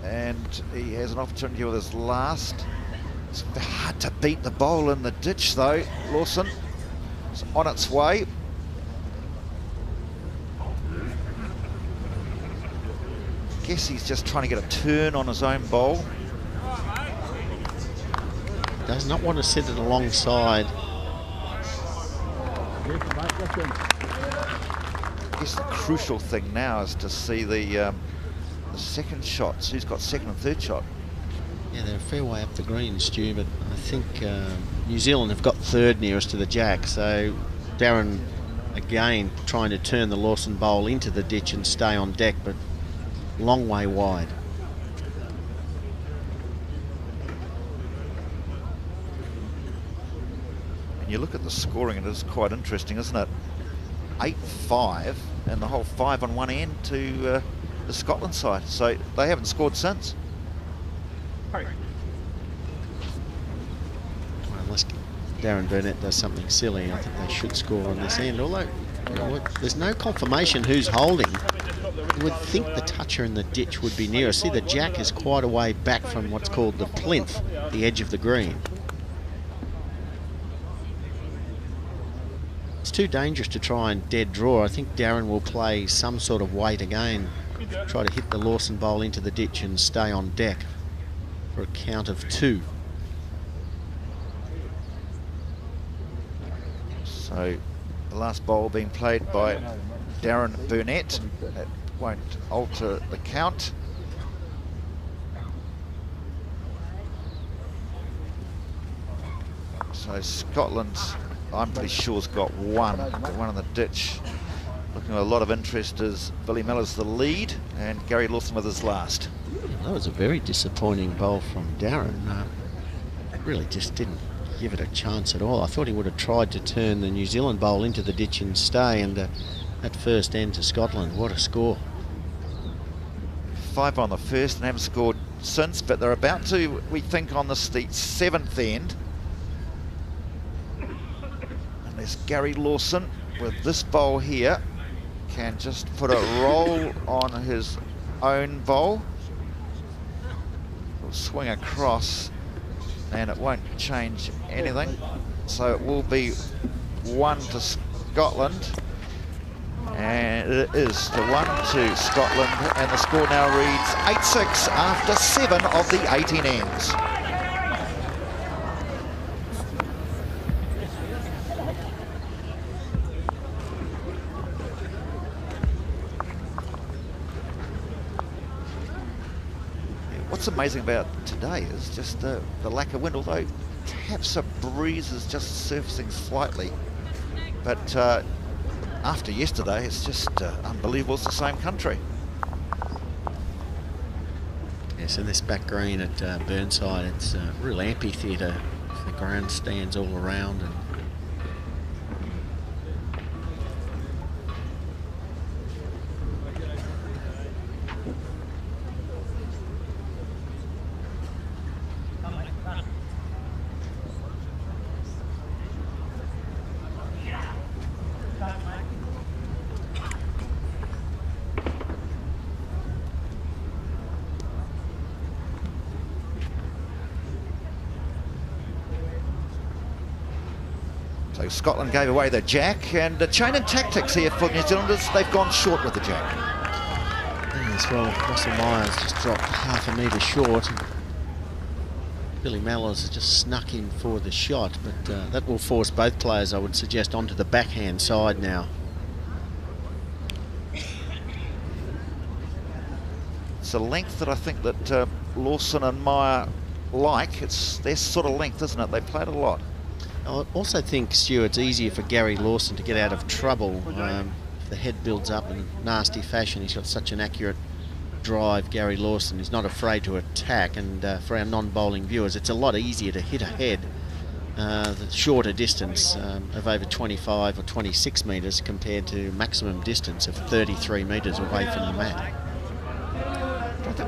And he has an opportunity with his last it's hard to beat the bowl in the ditch though, Lawson. It's on its way. Guess he's just trying to get a turn on his own bowl. Does not want to sit it alongside. I guess the crucial thing now is to see the, um, the second shots. Who's got second and third shot? Yeah, they're a fair way up the green, Stu, but I think uh, New Zealand have got third nearest to the jack, so Darren again trying to turn the Lawson bowl into the ditch and stay on deck, but long way wide. And you look at the scoring, and it is quite interesting, isn't it? 8-5, and the whole five on one end to uh, the Scotland side. So they haven't scored since. Unless Darren Burnett does something silly, I think they should score on this end. Although you know, there's no confirmation who's holding. You would think the toucher in the ditch would be nearer. See, the jack is quite a way back from what's called the plinth, the edge of the green. It's too dangerous to try and dead draw. I think Darren will play some sort of weight again, try to hit the Lawson bowl into the ditch and stay on deck for a count of two. So the last bowl being played by Darren Burnett. It won't alter the count. So Scotland, I'm pretty sure, has got one. The one in the ditch. Looking at a lot of interest is Billy Mellors the lead and Gary Lawson with his last. That was a very disappointing bowl from Darren. Uh, really just didn't give it a chance at all. I thought he would have tried to turn the New Zealand bowl into the ditch and stay, and uh, at first end to Scotland. What a score! Five on the first and haven't scored since, but they're about to, we think, on the seventh end. And there's Gary Lawson with this bowl here. Can just put a roll on his own bowl. Will swing across and it won't change anything. So it will be one to Scotland. And it is to one to Scotland. And the score now reads 8-6 after seven of the 18 ends. what's amazing about today is just the, lack of wind, although perhaps a breeze is just surfacing slightly. But uh, after yesterday, it's just uh, unbelievable. It's the same country. Yes, in this back green at uh, Burnside, it's a real amphitheatre. The grandstands all around and So Scotland gave away the jack, and the chain and tactics here for New Zealanders, they've gone short with the jack. Yes, well, Russell Meyer's just dropped half a metre short. And Billy Mellors has just snuck in for the shot, but uh, that will force both players, I would suggest, onto the backhand side now. It's a length that I think that uh, Lawson and Meyer like. It's their sort of length, isn't it? They played a lot. I also think, Stu, it's easier for Gary Lawson to get out of trouble. Um, the head builds up in nasty fashion, he's got such an accurate drive, Gary Lawson. He's not afraid to attack, and uh, for our non-bowling viewers, it's a lot easier to hit a head uh, the shorter distance um, of over 25 or 26 metres compared to maximum distance of 33 metres away from the mat.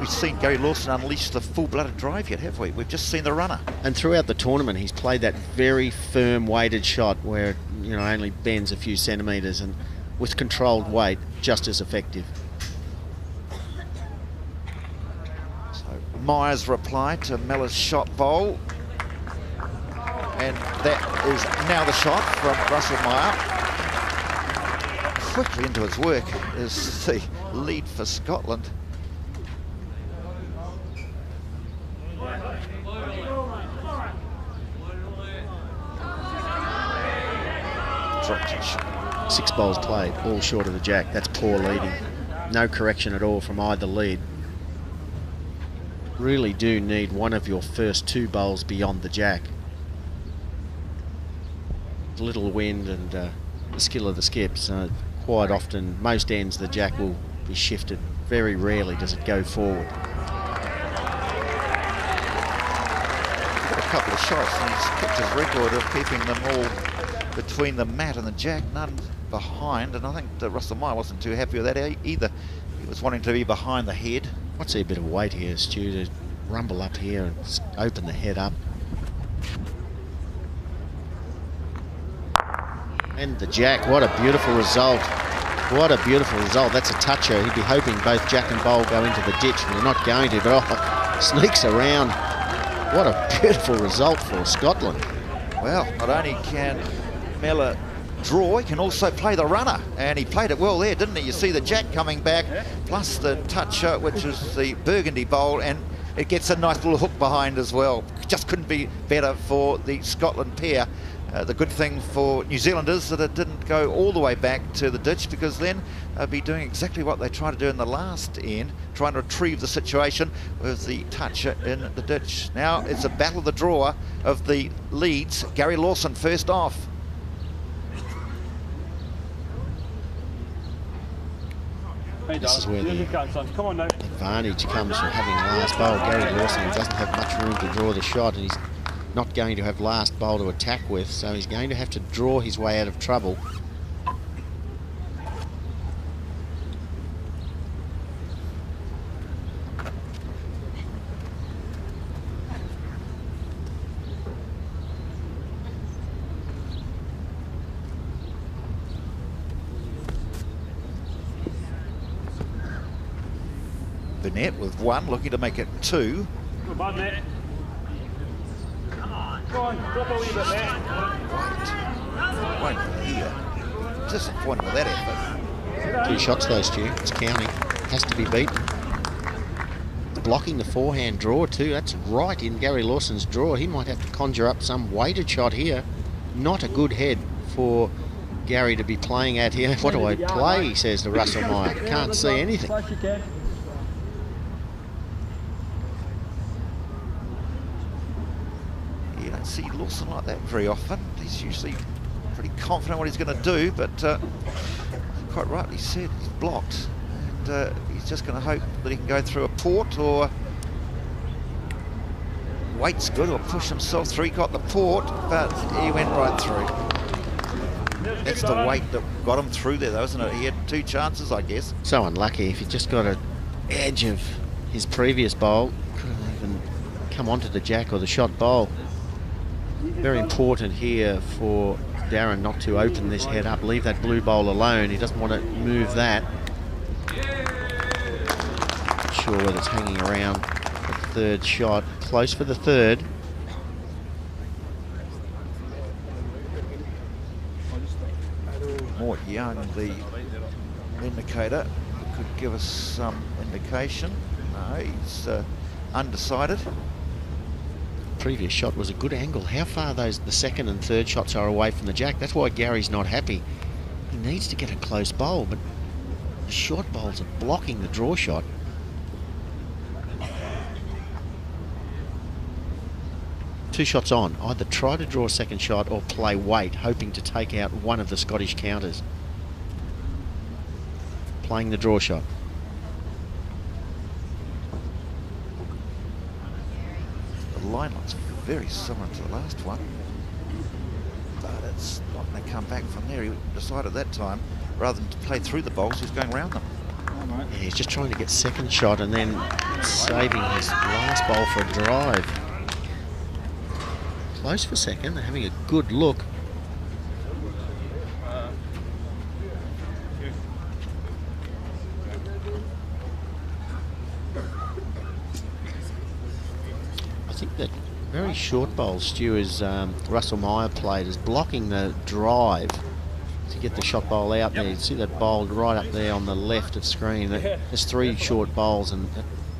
I don't think we've seen Gary Lawson unleash the full-blooded drive yet, have we? We've just seen the runner. And throughout the tournament, he's played that very firm weighted shot where it, you know only bends a few centimetres, and with controlled weight, just as effective. So Meyer's reply to Mellors' shot bowl. And that is now the shot from Russell Meyer. Quickly into his work is the lead for Scotland. Dropped his shot. Six bowls played, all short of the jack. That's poor leading. No correction at all from either lead. Really do need one of your first two bowls beyond the jack. Little wind and uh, the skill of the skips. Uh, quite often, most ends the jack will be shifted. Very rarely does it go forward. a couple of shots he's kept his record of keeping them all between the mat and the jack, none behind. And I think that Russell Meyer wasn't too happy with that either. He was wanting to be behind the head. I'd see a bit of weight here, Stu, to rumble up here and open the head up. And the jack, what a beautiful result. What a beautiful result. That's a toucher. He'd be hoping both Jack and Bowl go into the ditch, but they're not going to. But oh, sneaks around. What a [laughs] beautiful result for Scotland. Well, not only can Miller draw, he can also play the runner. And he played it well there, didn't he? You see the jack coming back, plus the toucher, which is the burgundy bowl, and it gets a nice little hook behind as well. Just couldn't be better for the Scotland pair. Uh, the good thing for New Zealanders that it didn't go all the way back to the ditch because then they'd be doing exactly what they tried to do in the last end, trying to retrieve the situation with the toucher in the ditch. Now it's a battle of the drawer of the leads. Gary Lawson first off. Hey, This is where the- your card, son. Come on. Advantage comes from having last bowl. Gary Lawson doesn't have much room to draw the shot, and he's not going to have last bowl to attack with, so he's going to have to draw his way out of trouble. Burnett with one, looking to make it two. Good bad, mate. Come on. Go on, drop a wee bit, mate. Won't here. Disappointed with that effort. Two shots though, Stu. It's counting. Has to be beaten. Blocking the forehand draw too. That's right in Gary Lawson's draw. He might have to conjure up some weighted shot here. Not a good head for Gary to be playing at here. [laughs] What do I play? He says to Russell Meyer. [laughs] Can't see anything. Flash you can. Lawson like that very often. He's usually pretty confident what he's going to do, but uh, quite rightly said, he's blocked. And uh, he's just going to hope that he can go through a port or weight's good or push himself through. He got the port, but he went right through. That's the weight that got him through there, though, isn't it? He had two chances, I guess. So unlucky. If he just got an edge of his previous bowl, could have even come onto the jack or the shot bowl. Very important here for Darren not to open this head up, leave that blue bowl alone. He doesn't want to move that. Not sure whether it's hanging around the third shot. Close for the third. Mort Young, the indicator, could give us some indication. No, he's uh, undecided. Previous shot was a good angle. How far those the second and third shots are away from the jack? That's why Gary's not happy. He needs to get a close bowl, but the short bowls are blocking the draw shot. Two shots on. Either try to draw a second shot or play weight, hoping to take out one of the Scottish counters. Playing the draw shot. Line looks very similar to the last one. But it's not going to come back from there. He decided that time, rather than to play through the bowls, he's going around them. Yeah, he's just trying to get second shot and then saving his last bowl for a drive. Close for second, they're having a good look. I think that very short bowl, Stu, is um, Russell Meyer played, is blocking the drive to get the shot bowl out there. You see that bowl right up there on the left of screen. There's three short bowls, and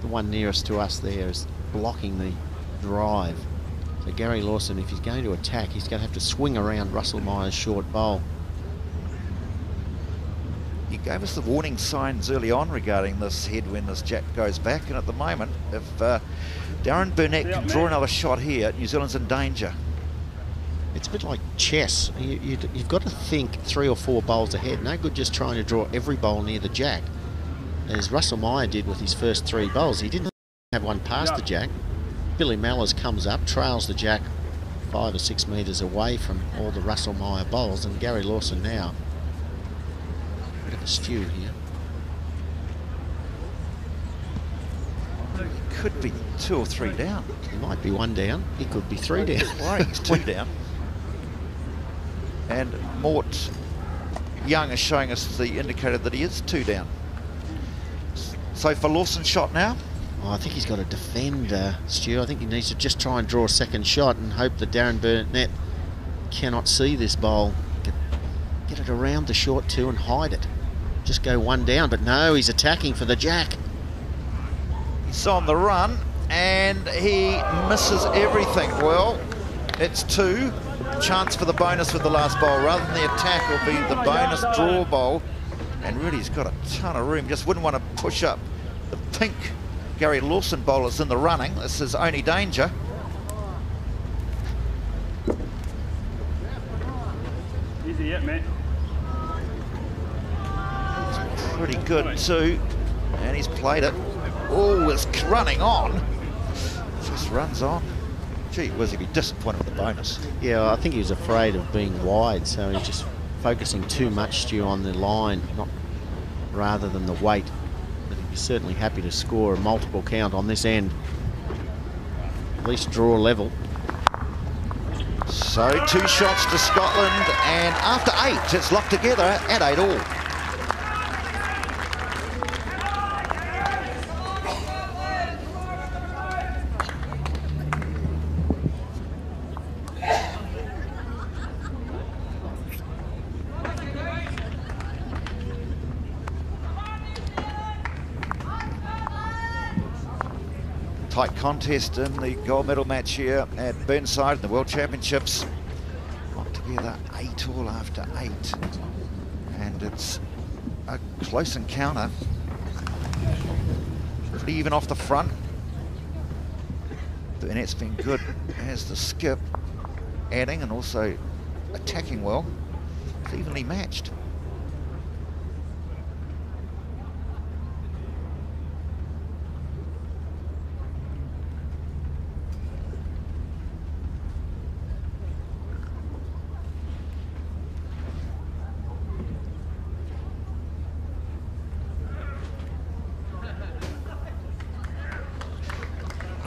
the one nearest to us there is blocking the drive. So Gary Lawson, if he's going to attack, he's going to have to swing around Russell Meyer's short bowl. He gave us the warning signs early on regarding this head when this jack goes back, and at the moment, if uh, Darren Burnett can draw another shot here, New Zealand's in danger. It's a bit like chess. You, you, you've got to think three or four bowls ahead. No good just trying to draw every bowl near the jack. As Russell Meyer did with his first three bowls, he didn't have one past the jack. Billy Mellors comes up, trails the jack five or six metres away from all the Russell Meyer bowls, and Gary Lawson now. A stew here. He could be two or three down. He might be one down. He could be three down. He's two [laughs] down. And Mort Young is showing us the indicator that he is two down. So for Lawson's shot now, Oh, I think he's got to defend, uh, Stu. I think he needs to just try and draw a second shot and hope that Darren Burnett cannot see this bowl. Get, get it around the short two and hide it. Just go one down, but no, he's attacking for the jack. he's on the run and he misses everything. Well, it's two. Chance for the bonus with the last bowl. Rather than the attack will be the bonus draw bowl. And really, he's got a ton of room. Just wouldn't want to push up the pink Gary Lawson bowlers in the running. This is only danger. Easy yet, mate. Pretty good too. And he's played it. Oh, it's running on. Just runs on. Gee whiz, he'd be disappointed with the bonus. Yeah, I think he was afraid of being wide, so he's just focusing too much, Stu, on the line, not rather than the weight. But he'd be certainly happy to score a multiple count on this end. At least draw level. So two shots to Scotland, and after eight, it's locked together at eight all. Tight contest in the gold medal match here at Burnside in the World Championships. Locked together eight all after eight. And it's a close encounter. Pretty even off the front. Burnett's been good as the skip. adding and also attacking well. It's evenly matched.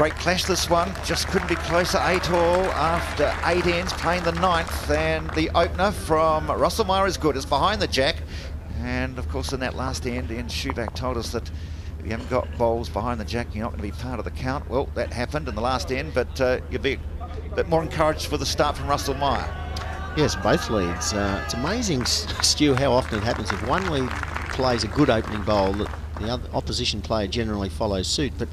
Great clash this one, just couldn't be closer. Eight all after eight ends, playing the ninth, and the opener from Russell Meyer is good. It's behind the jack, and of course in that last end, Ian Schuback told us that if you haven't got bowls behind the jack, you're not going to be part of the count. Well, that happened in the last end, but uh, you'll be a bit more encouraged for the start from Russell Meyer. Yes, both leads. Uh, it's amazing, Stu, how often it happens. If one lead plays a good opening bowl, that the other opposition player generally follows suit. But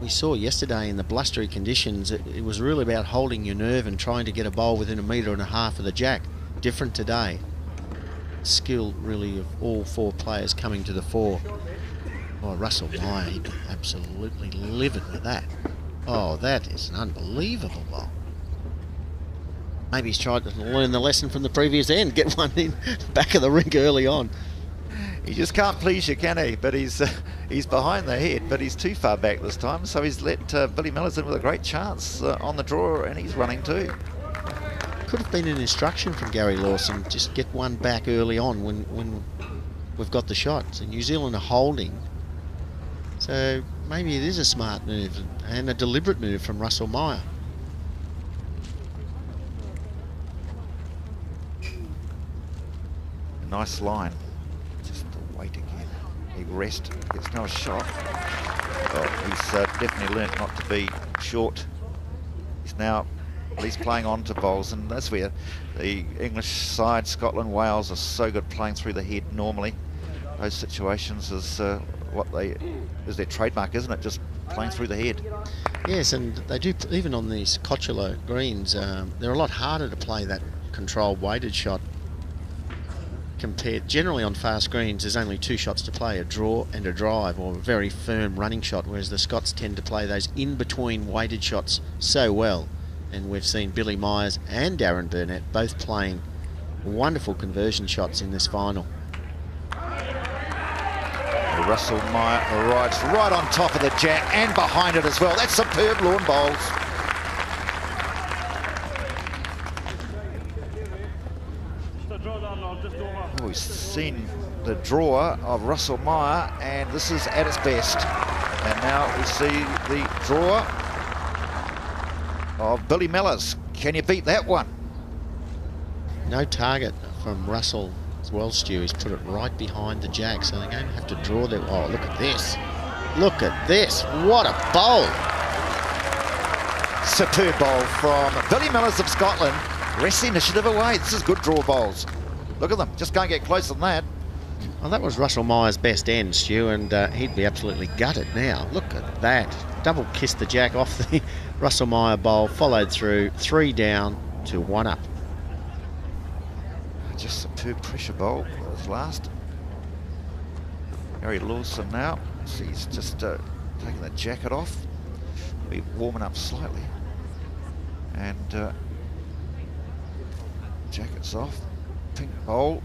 we saw yesterday in the blustery conditions, it, it, was really about holding your nerve and trying to get a bowl within a metre and a half of the jack. Different today. Skill really of all four players coming to the fore. Oh, Russell Meyer, he absolutely livid with that. Oh, that is an unbelievable bowl. Maybe he's tried to learn the lesson from the previous end, get one in back of the rink early on he just can't please you, can he? But he's uh, he's behind the head, but he's too far back this time. So he's let uh, Billy in with a great chance uh, on the draw, and he's running too. Could have been an instruction from Gary Lawson. Just get one back early on when when we've got the shot. So New Zealand are holding. So maybe it is a smart move and a deliberate move from Russell Meyer. Nice line rest, gets no shot. Well, he's uh, definitely learnt not to be short. He's now at least playing on to bowls, and that's where the English side, Scotland, Wales, are so good playing through the head normally. Those situations is uh, what they is their trademark, isn't it? Just playing through the head. Yes, and they do even on these cotula greens. Um, they're a lot harder to play that controlled weighted shot compared generally on fast greens there's only two shots to play a draw and a drive or a very firm running shot whereas the Scots tend to play those in between weighted shots so well. And we've seen Billy Myers and Darren Burnett both playing wonderful conversion shots in this final. Russell Meyer rides right on top of the jack and behind it as well. That's superb lawn bowls we've seen the drawer of Russell Meyer, and this is at its best. And now we see the drawer of Billy Mellors. Can you beat that one? No target from Russell as well, Stu. He's put it right behind the jack, so they're going to have to draw their... Oh, look at this. Look at this. What a bowl. Superb bowl from Billy Mellors of Scotland. Rest the initiative away. This is good draw bowls. Look at them, just can't get closer than that. Well, that was Russell Meyer's best end, Stu, and uh, he'd be absolutely gutted now. Look at that. Double kissed the jack off the [laughs] Russell Meyer bowl, followed through, three down to one up. Just a two pressure bowl was last. Gary Lawson now. He's just uh, taking the jacket off. Be warming up slightly. And uh, jacket's off pink bowl.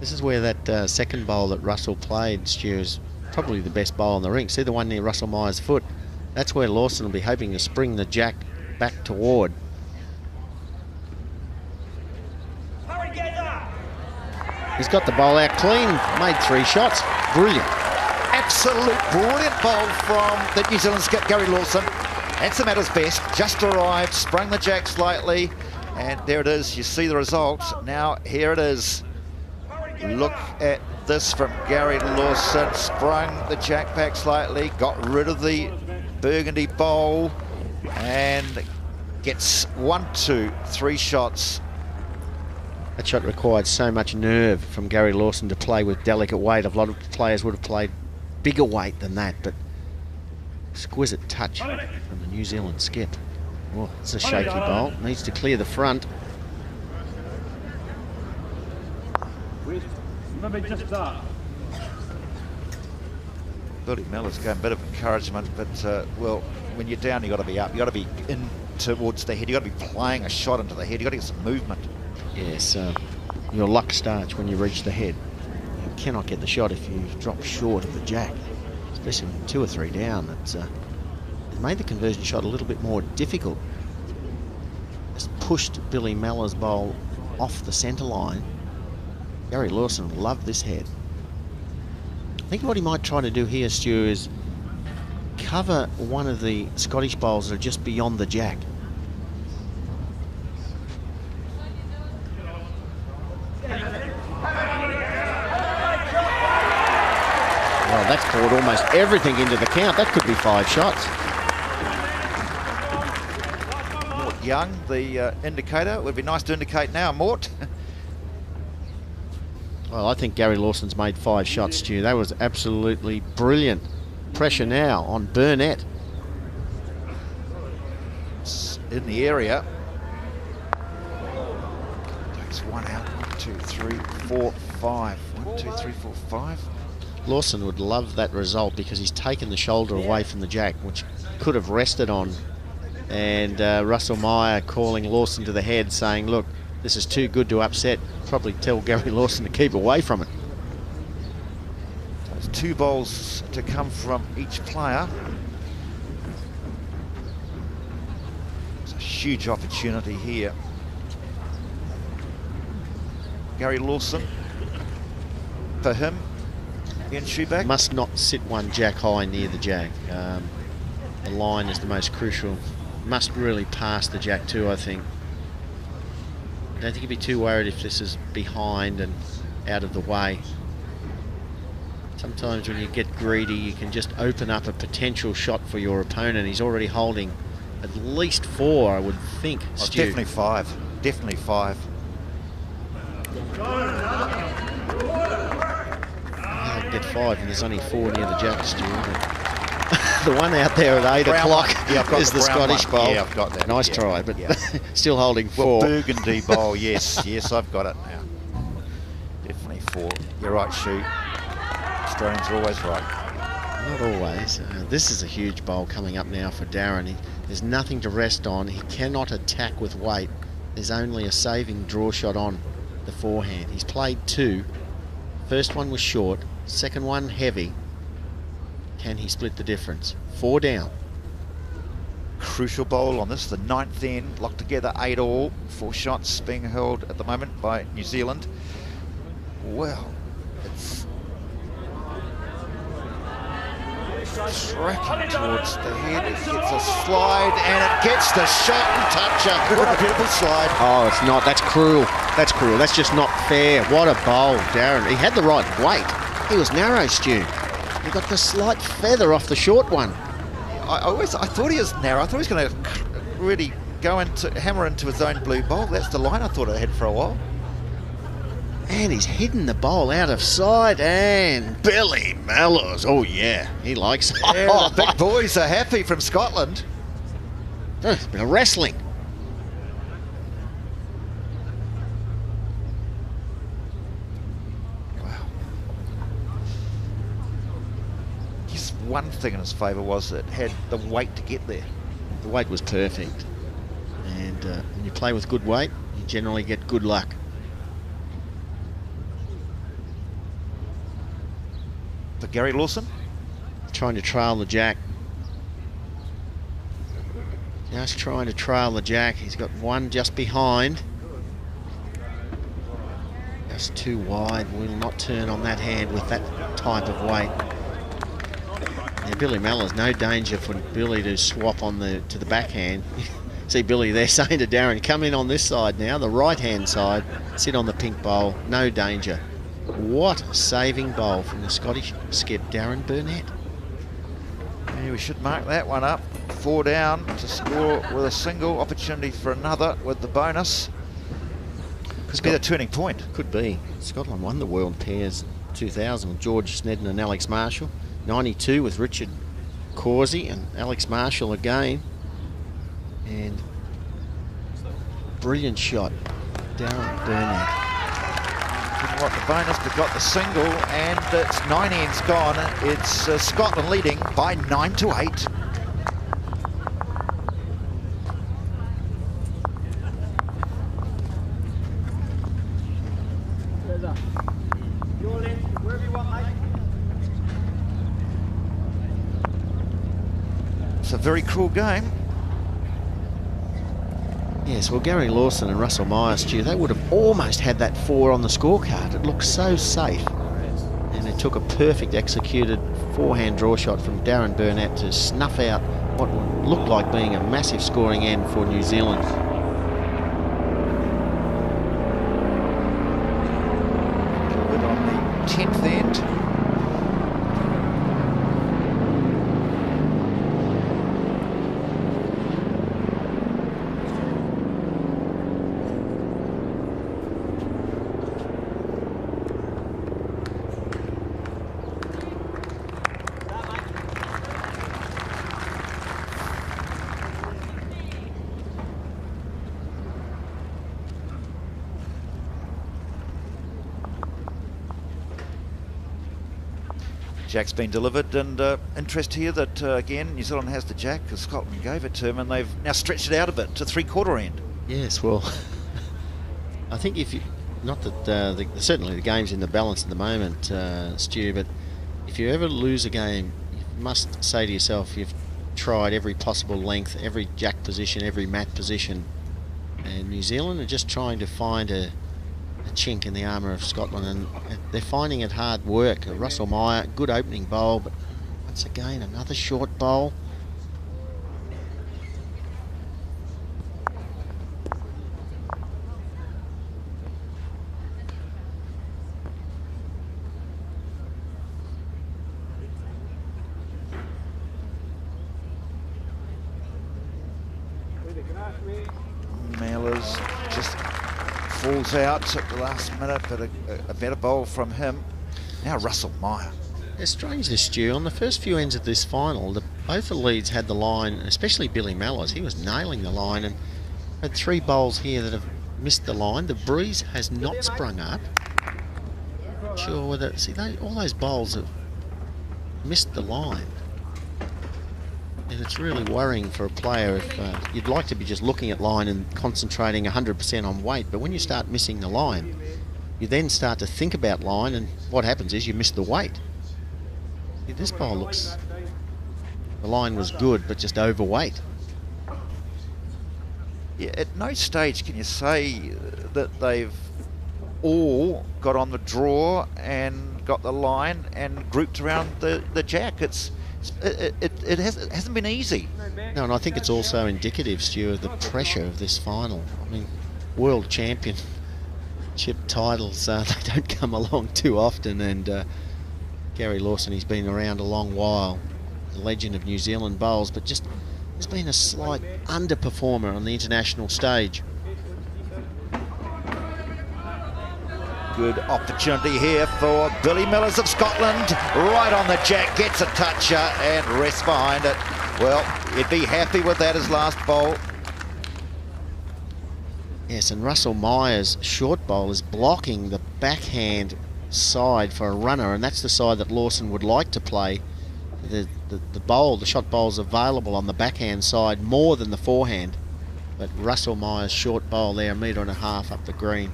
This is where that uh, second bowl that Russell played, Stu, is probably the best bowl on the rink. See the one near Russell Meyer's foot? That's where Lawson will be hoping to spring the jack back toward. He's got the bowl out clean, made three shots. Brilliant. Absolute brilliant bowl from the New Zealand skip, Gary Lawson. Ansem at his best, just arrived, sprung the jack slightly, and there it is. You see the result. Now here it is. Look at this from Gary Lawson. Sprung the jack back slightly, got rid of the burgundy bowl, and gets one, two, three shots. That shot required so much nerve from Gary Lawson to play with delicate weight. A lot of players would have played bigger weight than that, but exquisite touch from the New Zealand skip. Oh, it's a shaky bowl. Needs to clear the front. Maybe just that. Billy Mellors gave a bit of encouragement, but uh, well, when you're down, you got to be up. You got to be in towards the head. You've got to be playing a shot into the head. You've got to get some movement. Yes, uh, your luck starts when you reach the head. You cannot get the shot if you drop short of the jack, especially two or three down. It's, uh, it made the conversion shot a little bit more difficult. It's pushed Billy Mellors' bowl off the centre line. Gary Lawson loved this head. I think what he might try to do here, Stu, is cover one of the Scottish bowls that are just beyond the jack. Well, that's poured almost everything into the count. That could be five shots. Young, the uh, indicator. It would be nice to indicate now, Mort. [laughs] Well, I think Gary Lawson's made five shots, Stu. That was absolutely brilliant. Pressure now on Burnett. It's in the area. Takes one out. One, two, three, four, five. One, two, three, four, five. Lawson would love that result because he's taken the shoulder away from the jack, which could have rested on. And uh, Russell Meyer calling Lawson to the head, saying, Look, this is too good to upset. Probably tell Gary [laughs] Lawson to keep away from it. There's two balls to come from each player. It's a huge opportunity here. Gary Lawson, for him, Ian Schuback. Must not sit one jack high near the jack. Um, the line is the most crucial. Must really pass the jack too, I think. I don't think he'd be too worried if this is behind and out of the way. Sometimes when you get greedy, you can just open up a potential shot for your opponent. He's already holding at least four, I would think. Oh, definitely five. Definitely five. Get five, and there's only four near the jack, Stu. [laughs] the one out there at eight Brown o'clock one. Yeah, is the the, Scottish one. bowl. Yeah, I've got that. Nice Yeah, try, but yeah. [laughs] still holding Well, four. Burgundy [laughs] bowl, yes, yes, I've got it now. Definitely four. You're right, Stu. Australians are always right. Not always. Uh, this is a huge bowl coming up now for Darren. He, there's nothing to rest on. He cannot attack with weight. There's only a saving draw shot on the forehand. He's played two. First one was short. Second one heavy. Can he split the difference? Four down. Crucial bowl on this, the ninth end, locked together, eight all. Four shots being held at the moment by New Zealand. Well, it's tracking towards the head. It gets a slide and it gets the shot and toucher. What a beautiful slide. Oh, it's not. That's cruel. That's cruel. That's just not fair. What a bowl, Darren. He had the right weight. He was narrow, Stu. He got the slight feather off the short one. I always, I thought he was narrow. I thought he was going to really go into, hammer into his own blue bowl. That's the line I thought I had for a while. And he's hidden the bowl out of sight. And Billy Mellors. Oh, yeah. He likes it. Yeah, the [laughs] big boys are happy from Scotland. It's been a wrestling. Wow. His one thing in his favour was it had the weight to get there. The weight was perfect. And uh, when you play with good weight, you generally get good luck. For Gary Lawson, Trying to trail the jack. Just trying to trail the jack. He's got one just behind. Just too wide. Will not turn on that hand with that type of weight. Billy Mellors, no danger for Billy to swap on the to the backhand. [laughs] See Billy there [laughs] saying to Darren, come in on this side now, the right hand side, sit on the pink bowl, no danger. What a saving bowl from the Scottish skip Darren Burnett. yeah, we should mark that one up. Four down to score with a single opportunity for another with the bonus. Could be the turning point. Could be. Scotland won the World Pairs 2000 with George Sneddon and Alex Marshall. 92 with Richard Corsie and Alex Marshall again. And brilliant shot. Darren. Didn't want the bonus, but got the single, and it's nine ends gone. It's uh, Scotland leading by nine to eight. It's a very cruel game. Yes, well, Gary Lawson and Russell Myers, Stu, they would have almost had that four on the scorecard. It looked so safe. And it took a perfect executed forehand draw shot from Darren Burnett to snuff out what would look like being a massive scoring end for New Zealand. Delivered on the 10th end. Jack's been delivered, and uh, interest here that uh, again New Zealand has the Jack because Scotland gave it to him, and they've now stretched it out a bit to three quarter end. Yes, well, [laughs] I think if you, not that uh, the, certainly the game's in the balance at the moment, uh, Stu, but if you ever lose a game, you must say to yourself you've tried every possible length, every jack position, every mat position, and New Zealand are just trying to find a chink in the armour of Scotland, and they're finding it hard work. Russell Meyer, good opening bowl, but once again another short bowl. Mellors just falls out at the last minute, but a, a better bowl from him. Now Russell Meyer. It's strange this Stu. On the first few ends of this final, the, both the leads had the line, especially Billy Mellors. He was nailing the line and had three bowls here that have missed the line. The breeze has not sprung up. Sure whether see they, all those bowls have missed the line. And it's really worrying for a player if uh, you'd like to be just looking at line and concentrating 100% on weight, but when you start missing the line, you then start to think about line, and what happens is you miss the weight. See, this bowl looks. The line was good, but just overweight. Yeah, at no stage can you say that they've all got on the draw and got the line and grouped around the, the jack. It's it, it, it, has, it hasn't been easy. No, and I think it's also indicative, Stu, of the pressure of this final. I mean, world championship titles, uh, [laughs] they don't come along too often, and uh, Gary Lawson, he's been around a long while, the legend of New Zealand bowls, but just has been a slight underperformer on the international stage. Good opportunity here for Billy Mellors of Scotland. Right on the jack, gets a toucher and rests behind it. Well, he'd be happy with that as last bowl. Yes, and Russell Meyer's short bowl is blocking the backhand side for a runner, and that's the side that Lawson would like to play. The, the, the bowl, the shot bowl is available on the backhand side more than the forehand. But Russell Meyer's short bowl there, a metre and a half up the green,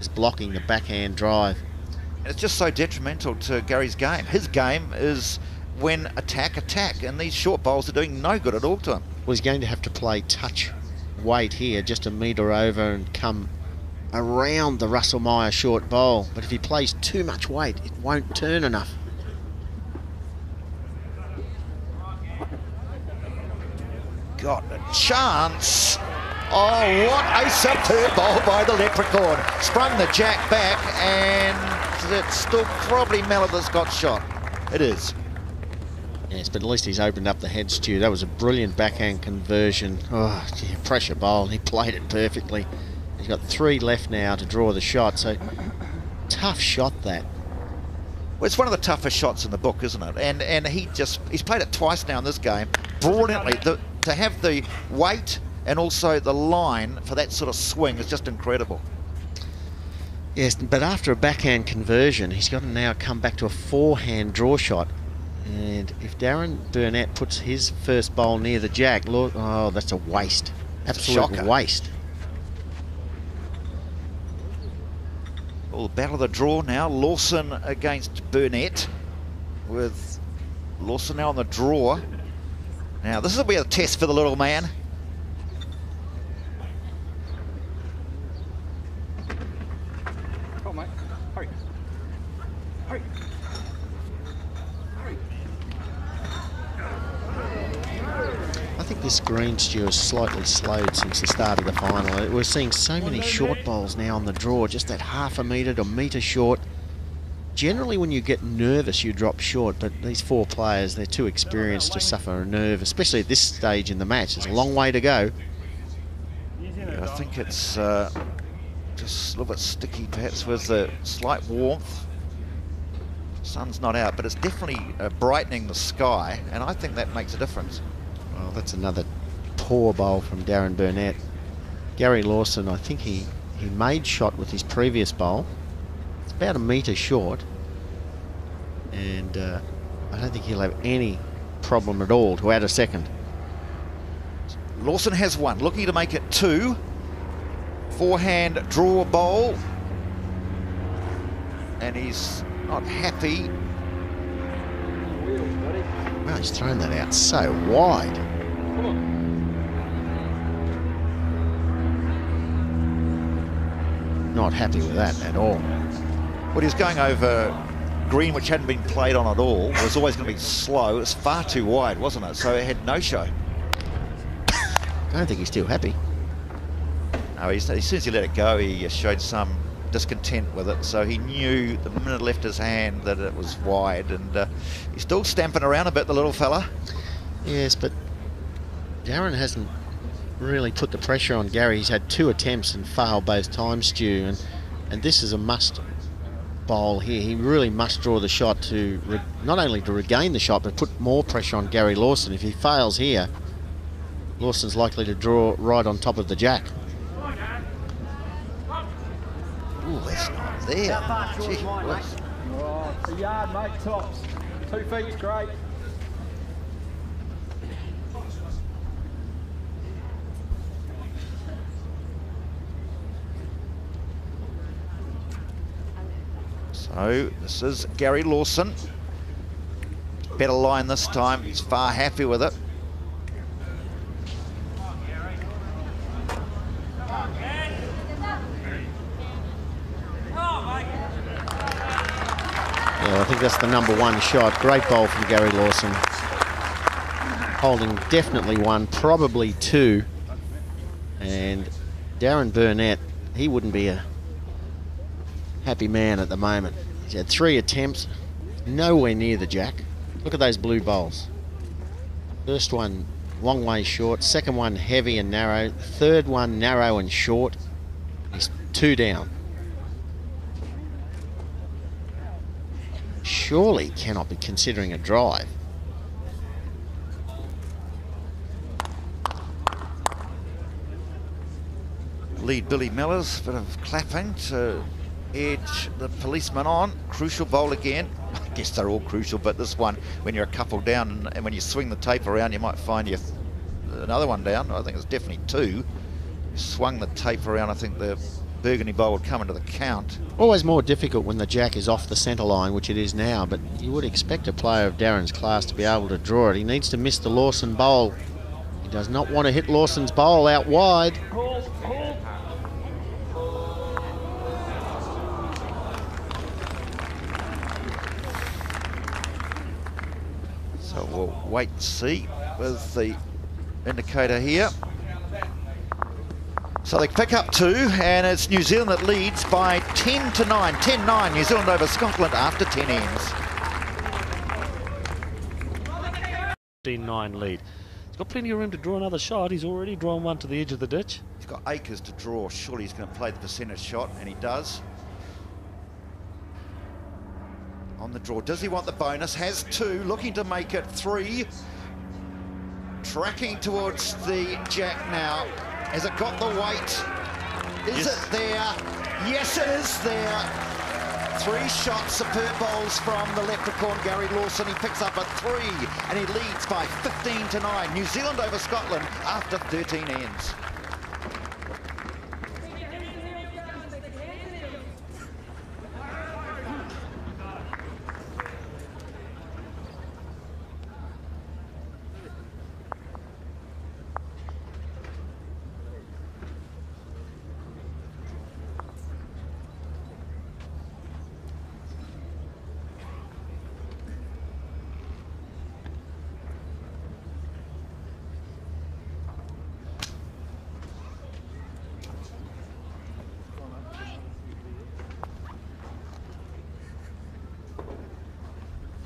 is blocking the backhand drive. It's just so detrimental to Gary's game. His game is when attack, attack, and these short bowls are doing no good at all to him. Well, he's going to have to play touch weight here, just a metre over and come around the Russell Meyer short bowl. But if he plays too much weight, it won't turn enough. Got a chance. Oh, what a superb ball by the Leprechaun. Sprung the jack back, and it's still probably Mellor that's got shot. It is. Yes, but at least he's opened up the head Stu. That was a brilliant backhand conversion. Oh, pressure bowl. He played it perfectly. He's got three left now to draw the shot. So tough shot that. Well, it's one of the toughest shots in the book, isn't it? And and he just he's played it twice now in this game, brilliantly. The, to have the weight and also the line for that sort of swing is just incredible. Yes, but after a backhand conversion, he's got to now come back to a forehand draw shot. And if Darren Burnett puts his first bowl near the jack, look, oh, that's a waste. Absolute Shocker. waste. Well, battle of the draw now. Lawson against Burnett with Lawson now on the draw. Now, this will be a test for the little man. Come on, mate. Hurry. Hurry. Hurry. I think this green Stu has slightly slowed since the start of the final. We're seeing so many short bowls now on the draw, just that half a metre to metre short. Generally, when you get nervous, you drop short, but these four players, they're too experienced to suffer a nerve, especially at this stage in the match. There's a long way to go. Yeah, I think it's uh, just a little bit sticky, perhaps with the slight warmth. Sun's not out, but it's definitely uh, brightening the sky, and I think that makes a difference. Well, that's another poor bowl from Darren Burnett. Gary Lawson, I think he, he made shot with his previous bowl. It's about a metre short. And uh, I don't think he'll have any problem at all to add a second. Lawson has one, looking to make it two. Forehand draw bowl. And he's not happy. Wow, he's thrown that out so wide. Not happy with that at all. But he's going over green, which hadn't been played on at all. It was always going to be slow. It was far too wide, wasn't it? So it had no show. I [coughs] don't think he's still happy. No, as soon as he let it go, he showed some discontent with it. So he knew the minute it left his hand that it was wide, and uh, he's still stamping around a bit, the little fella. Yes, but Darren hasn't really put the pressure on Gary. He's had two attempts and failed both times, Stu, and, and this is a must bowl here. He really must draw the shot to re- not only to regain the shot, but put more pressure on Gary Lawson. If he fails here, Lawson's likely to draw right on top of the jack. Ooh, that's not there. Gee. Oh, it's a yard, mate, tops. Two feet's great. So this is Gary Lawson. Better line this time. He's far happy with it. Yeah, I think that's the number one shot. Great bowl from Gary Lawson. Holding definitely one, probably two. And Darren Burnett, he wouldn't be a happy man at the moment. He's had three attempts, nowhere near the jack. Look at those blue bowls. First one, long way short. Second one, heavy and narrow. Third one, narrow and short. He's two down. Surely cannot be considering a drive. Lead Billy Mellors, bit of clapping to edge the policeman on. Crucial bowl again. [laughs] I guess they're all crucial, but this one, when you're a couple down and, and when you swing the tape around, you might find you another one down. I think it's definitely two. You swung the tape around. I think the Burgundy bowl would come into the count. Always more difficult when the jack is off the centre line, which it is now, but you would expect a player of Darren's class to be able to draw it. He needs to miss the Lawson bowl. He does not want to hit Lawson's bowl out wide. We'll wait and see with the indicator here. So they pick up two, and it's New Zealand that leads by 10 to 9. 10 9, New Zealand over Scotland after 10 ends. 15-9 lead. He's got plenty of room to draw another shot. He's already drawn one to the edge of the ditch. He's got acres to draw. Surely he's going to play the percentage shot, and he does. On the draw. Does he want the bonus? Has two, looking to make it three. Tracking towards the jack now. Has it got the weight? Is Yes. it there? Yes, it is there. Three shots, superb bowls from the leprechaun, Gary Lawson. He picks up a three, and he leads by 15 to 9. New Zealand over Scotland after 13 ends.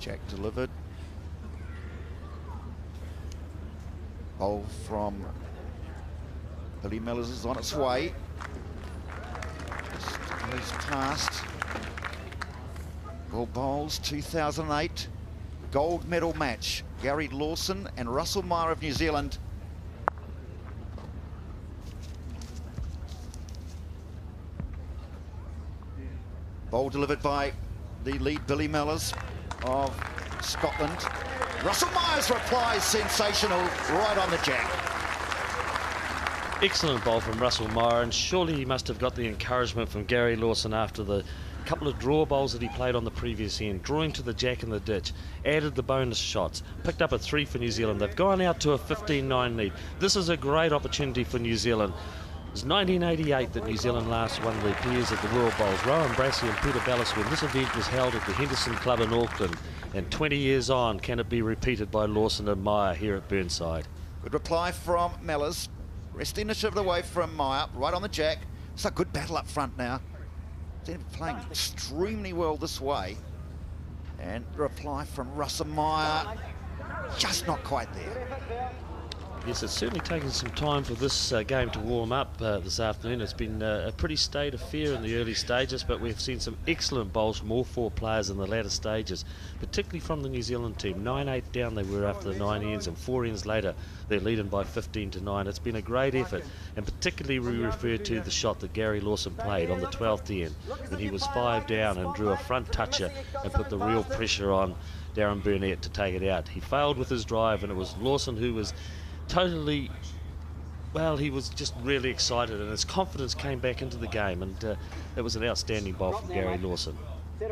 Jack delivered. Bowl from Mellors is on its way. Goes past. World Bowls 2008 gold medal match. Gary Lawson and Russell Meyer of New Zealand. Bowl delivered by the lead Billy Mellors of Scotland. Russell Myers replies sensational right on the jack. Excellent bowl from Russell Meyer, and surely he must have got the encouragement from Gary Lawson after the couple of draw bowls that he played on the previous end, drawing to the jack in the ditch, added the bonus shots, picked up a three for New Zealand. They've gone out to a 15-9 lead. This is a great opportunity for New Zealand. It was 1988 that New Zealand last won the pairs at the World Bowls. Rowan Brassey and Peter Belliss when this event was held at the Henderson Club in Auckland. And 20 years on, can it be repeated by Lawson and Meyer here at Burnside? Good reply from Mellors. Rest initiative away from Meyer, right on the jack. It's a good battle up front now. They're playing extremely well this way. And reply from Russell Meyer, just not quite there. Yes, it's certainly taken some time for this uh, game to warm up uh, this afternoon. It's been uh, a pretty state of fear in the early stages, but we've seen some excellent bowls from all four players in the latter stages, particularly from the New Zealand team. 9-8 down they were after the nine ends, and four ends later they're leading by 15 to 9. It's been a great effort, and particularly we refer to the shot that Gary Lawson played on the 12th end when he was five down and drew a front toucher and put the real pressure on Darren Burnett to take it out. He failed with his drive, and it was Lawson who was totally well, he was just really excited and his confidence came back into the game and uh, it was an outstanding bowl from Gary Lawson. So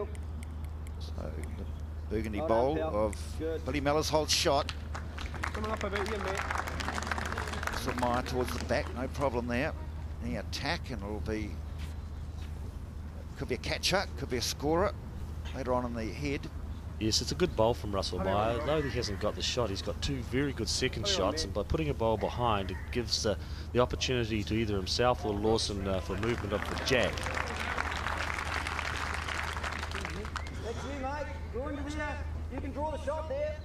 the Burgundy bowl of Billy Mellors holds shot. Coming up about you, mate. So Meyer towards the back, no problem there. Any attack and it'll be could be a catcher, could be a scorer later on in the head. Yes, it's a good bowl from Russell Meyer. Though he hasn't got the shot, he's got two very good second shots, and by putting a bowl behind, it gives uh, the opportunity to either himself or Lawson uh, for movement of the jack. That's me, mate. Go into there. You can draw the shot there.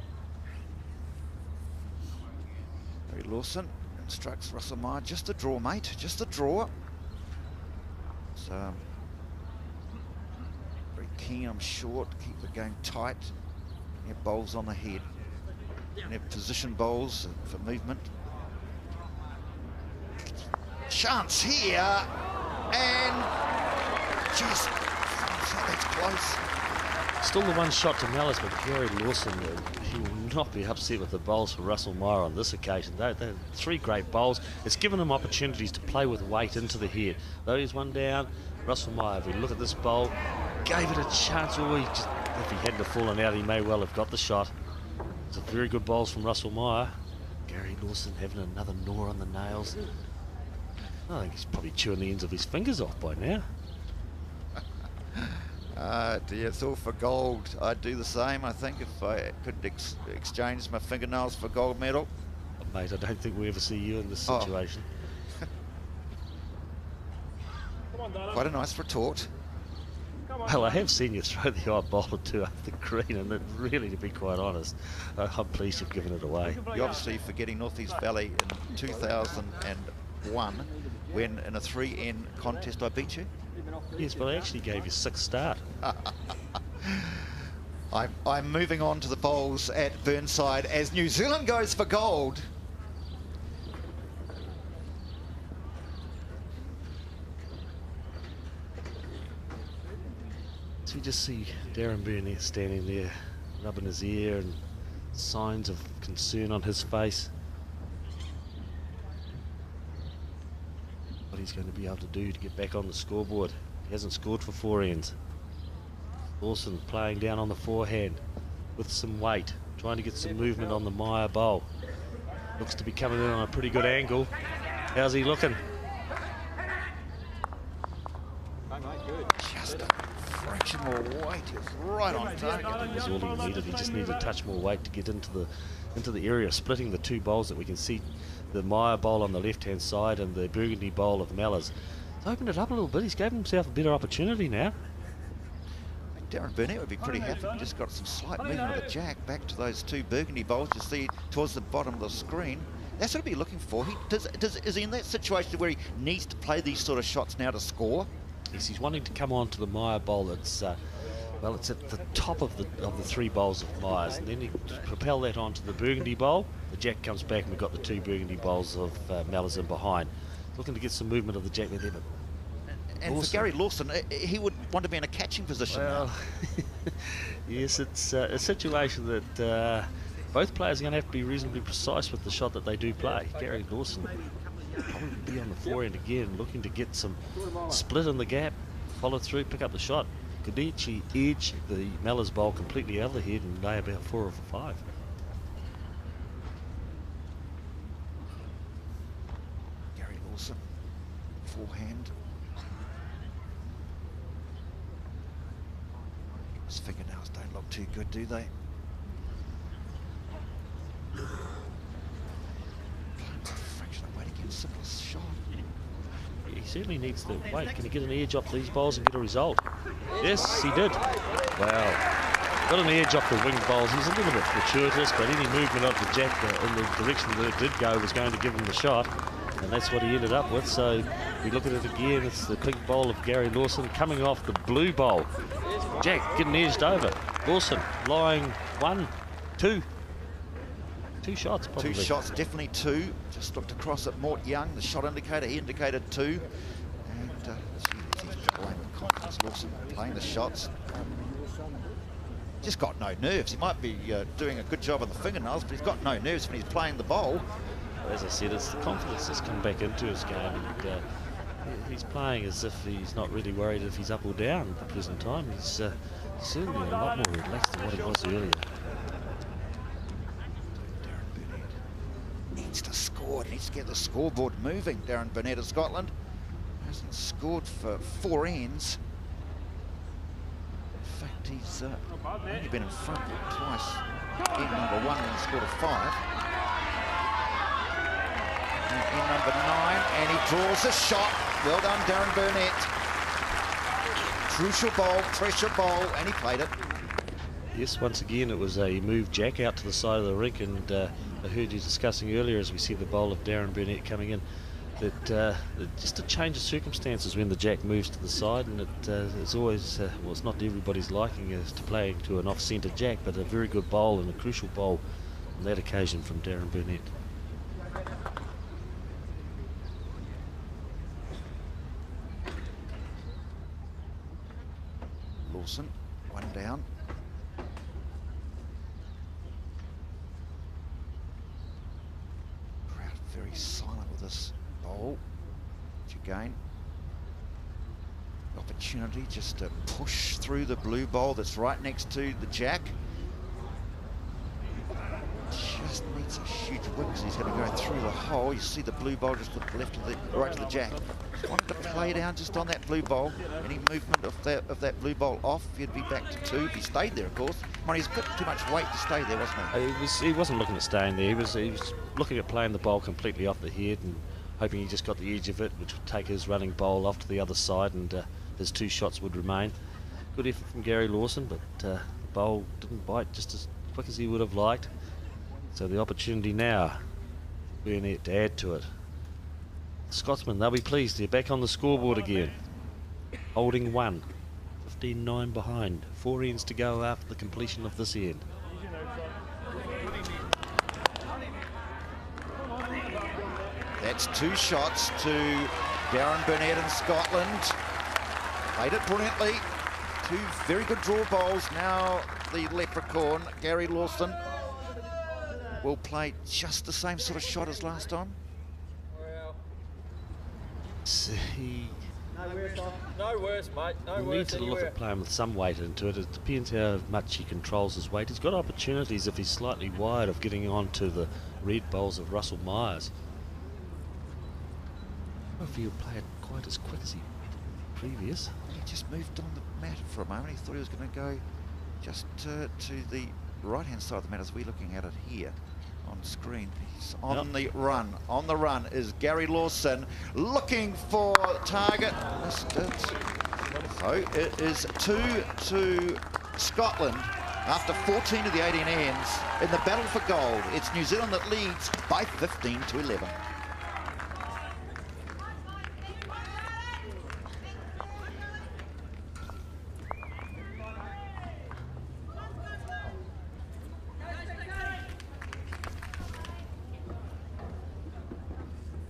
Gary Lawson instructs Russell Meyer just a draw, mate, just a draw. So very I'm short, keep the game tight. Have bowls on the head. You have position bowls for movement. Chance here, and just that's close. Still the one shot to Mellors, but Gary Lawson, uh, he will not be upset with the bowls for Russell Meyer on this occasion. They're, they're three great bowls. It's given him opportunities to play with weight into the head. Though he's one down, Russell Meyer, if we look at this bowl, gave it a chance. Oh, he just, if he hadn't have fallen out, he may well have got the shot. It's a very good bowls from Russell Meyer. Gary Lawson having another gnaw on the nails. I think he's probably chewing the ends of his fingers off by now. [laughs] Uh, dear, it's all for gold. I'd do the same, I think, if I could ex exchange my fingernails for gold medal. Mate, I don't think we ever see you in this Oh. situation. Come [laughs] on, Quite a nice retort. Well, I have seen you throw the odd ball or two up the green, and it really, to be quite honest, uh, I'm pleased you've given it away. You're obviously forgetting Northeast Valley in 2001 when in a 3N contest I beat you. Yes, but I actually gave you six start. [laughs] I'm, I'm moving on to the bowls at Burnside as New Zealand goes for gold. You just see Darren Burnett standing there, rubbing his ear and signs of concern on his face. What he's going to be able to do to get back on the scoreboard. He hasn't scored for four ends. Lawson playing down on the forehand with some weight, trying to get some movement on the Meyer bowl. Looks to be coming in on a pretty good angle. How's he looking? Just a fraction more weight. It's right on target. That was all he needed. He just needed a touch more weight to get into the into the area, splitting the two bowls that we can see, the Meyer bowl on the left-hand side and the Burgundy bowl of Mellors. He's opened it up a little bit. He's gave himself a better opportunity now. Darren Burnett would be pretty happy. If he just got some slight movement of the jack back to those two burgundy bowls you see towards the bottom of the screen. That's what he'll be looking for. He does, does, is he in that situation where he needs to play these sort of shots now to score? Yes, he's wanting to come on to the Meyer bowl that's, uh, well, it's at the top of the of the three bowls of Myers, and then he propel that onto the Burgundy bowl. The Jack comes back, and we've got the two Burgundy bowls of uh, Malazan behind. Looking to get some movement of the Jack there, but And Lawson. for Gary Lawson, eh, eh, he would want to be in a catching position Well, [laughs] yes, it's uh, a situation that uh, both players are going to have to be reasonably precise with the shot that they do play. Gary Lawson will probably be on the forehand again, looking to get some split in the gap, follow through, pick up the shot. Kadichi edge the Mellors bowl completely out of the head and lay about four or five. Gary Lawson, forehand. His fingernails don't look too good, do they? Fraction of weight against simplest shot. He certainly needs to wait. Can he get an edge off these balls and get a result? Yes, he did. Wow. Got an edge off the wing bowls. He's a little bit fortuitous, but any movement of the jack uh, in the direction that it did go was going to give him the shot. And that's what he ended up with. So we look at it again. It's the pink bowl of Gary Lawson coming off the blue bowl. Jack getting edged over. Lawson lying one, two. Two shots, probably. Two shots, definitely two. Just looked across at Mort Young, the shot indicator, he indicated two. And uh, gee, he's playing with confidence, Lawson playing the shots. Just got no nerves. He might be uh, doing a good job of the fingernails, but he's got no nerves when he's playing the bowl. As I said, it's the confidence that's come back into his game. And, uh, he's playing as if he's not really worried if he's up or down at the present time. He's uh, certainly a lot more relaxed than what he was earlier. Darren Burnett needs to to get the scoreboard moving. Darren Burnett of Scotland hasn't scored for four ends. In fact, he's uh, only been in front twice. In number one, and scored a five. And In number nine, and he draws a shot. Well done, Darren Burnett. Crucial bowl, pressure bowl, and he played it. Yes, once again, it was a move Jack out to the side of the rink, and uh, I heard you discussing earlier as we see the bowl of Darren Burnett coming in. That, uh, that just a change of circumstances when the jack moves to the side, and it, uh, it's always uh, well, it's not everybody's liking as to play to an off-centre jack, but a very good bowl and a crucial bowl on that occasion from Darren Burnett. Lawson, one down. Crowd very silent with this Oh, Which again, opportunity just to push through the blue bowl that's right next to the jack. Just needs a huge whip because he's going to go through the hole. You see the blue bowl just to the left of the right to the jack. Just wanted to play down just on that blue bowl. Any movement of that of that blue bowl off, he'd be back to two. He stayed there, of course. Mind he's got too much weight to stay there, wasn't he? He was he wasn't looking at staying there. He was he was looking at playing the bowl completely off the head and hoping he just got the edge of it, which would take his running bowl off to the other side, and uh, his two shots would remain. Good effort from Gary Lawson, but uh, the bowl didn't bite just as quick as he would have liked. So the opportunity now, we need to add to it. Scotsman, they'll be pleased. They're back on the scoreboard again, holding one. 15-9 behind. Four ends to go after the completion of this end. That's two shots to Darren Burnett in Scotland. Played it brilliantly. Two very good draw bowls. Now the leprechaun, Gary Lawson, will play just the same sort of shot as last time. So he No worse, mate. No will worse need to look at playing with some weight into it. It depends how much he controls his weight. He's got opportunities if he's slightly wide of getting onto the red bowls of Russell Myers. I don't know if he'll play it quite as quick as he did previous. He just moved on the mat for a moment. He thought he was going to go just uh, to the right-hand side of the mat as we're looking at it here on screen. He's on Yep. the run. On the run is Gary Lawson looking for target. Missed it. So it is 2 to Scotland after 14 of the 18 ends in the battle for gold. It's New Zealand that leads by 15 to 11.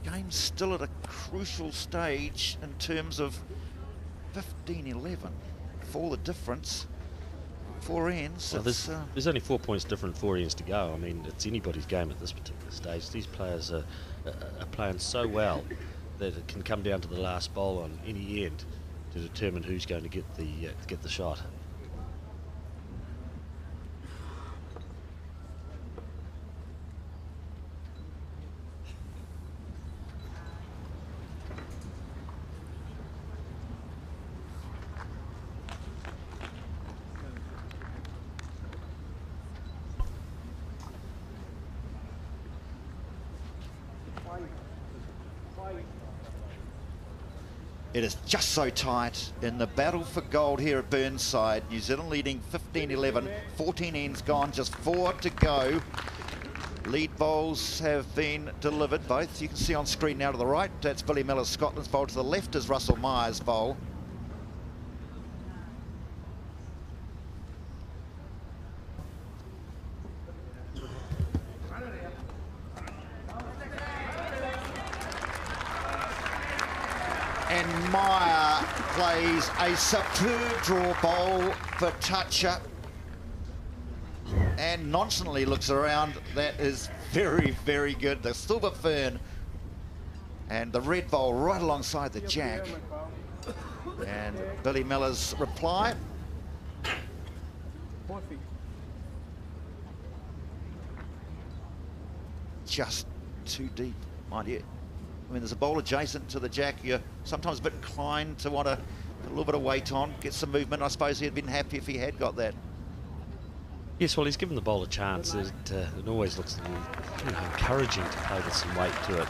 Game's still at a crucial stage in terms of 15-11 for the difference. Four ends. Well, there's, uh, there's only four points different, four ends to go. I mean, it's anybody's game at this particular stage. These players are, are, are playing so well that it can come down to the last bowl on any end to determine who's going to get the uh, get the shot. It is just so tight in the battle for gold here at Burnside. New Zealand leading 15-11, 14 ends gone, just four to go. Lead bowls have been delivered, both. You can see on screen now to the right, that's Billy Mellors' Scotland's bowl. To the left is Russell Meyer's bowl. And Meyer plays a superb draw bowl for Toucher. And nonchalantly looks around. That is very, very good. The silver fern and the red bowl right alongside the jack. And Billy Mellors' reply. Just too deep, mind you. I mean, there's a bowl adjacent to the jack. You're sometimes a bit inclined to want to a little bit of weight on, get some movement. I suppose he'd been happy if he had got that. Yes, well, he's given the bowl a chance. It, uh, it always looks you know, encouraging to play with some weight to it.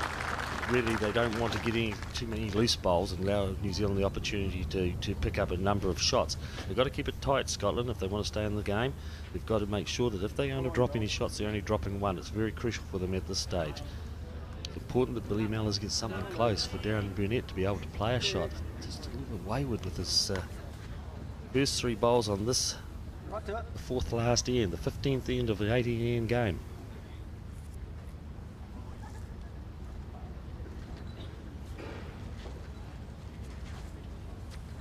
Really, they don't want to get any, too many loose bowls and allow New Zealand the opportunity to, to pick up a number of shots. They've got to keep it tight, Scotland, if they want to stay in the game. They've got to make sure that if they're going to drop any shots, they're only dropping one. It's very crucial for them at this stage. Important that Billy Mellors gets something close for Darren Burnett to be able to play a shot. Just a little bit wayward with his uh, first three bowls on this the fourth last end, the 15th end of the 18 end game.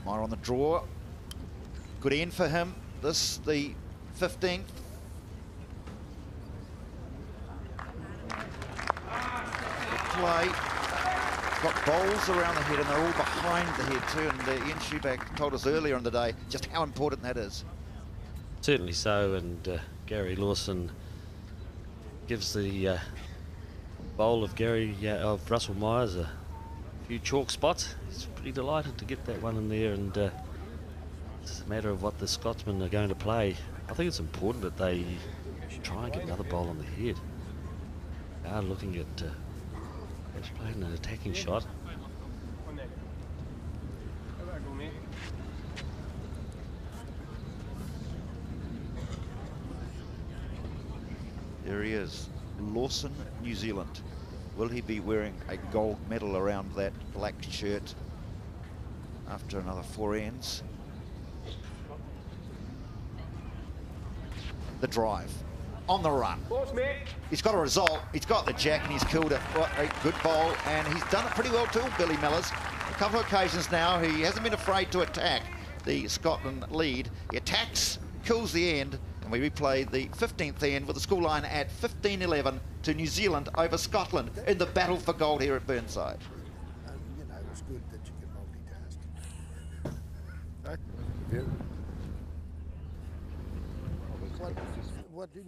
Meyer on the draw. Good end for him. This, the 15th. Good play. Got bowls around the head and they're all behind the head too. And uh, Ian Schuback told us earlier in the day just how important that is. Certainly so, and uh, Gary Lawson gives the uh, bowl of Gary uh, of Russell Meyer's a few chalk spots. He's pretty delighted to get that one in there, and uh, it's a matter of what the Scotsmen are going to play. I think it's important that they try and get another bowl on the head. They are looking at uh, perhaps playing uh, an attacking shot. There he is, Lawson, New Zealand. Will he be wearing a gold medal around that black shirt after another four ends? The drive, on the run. He's got a result. He's got the jack and he's killed it. What a good bowl, and he's done it pretty well too, Billy Mellors. A couple of occasions now, he hasn't been afraid to attack the Scotland lead. He attacks, kills the end, and we replay the 15th end with the scoreline at 15-11 to New Zealand over Scotland in the battle for gold here at Burnside. And, you know, it's good that you can multitask. Right? What, what They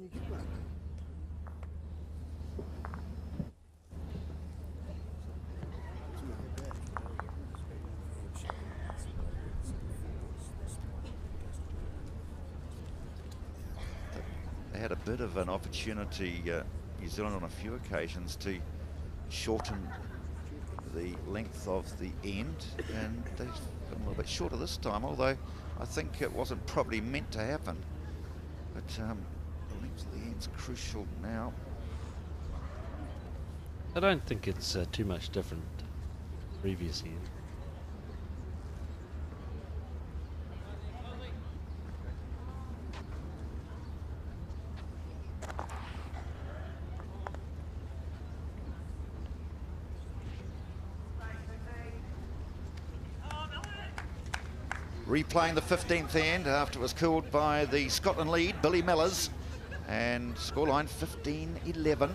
had a bit of an opportunity, uh, New Zealand on a few occasions, to shorten the length of the end, and they a little bit shorter this time, although I think it wasn't probably meant to happen. But um, the length of the end's crucial now. I don't think it's uh, too much different previous year. Replaying the 15th end after it was called by the Scotland lead, Billy Mellors, and scoreline 15-11.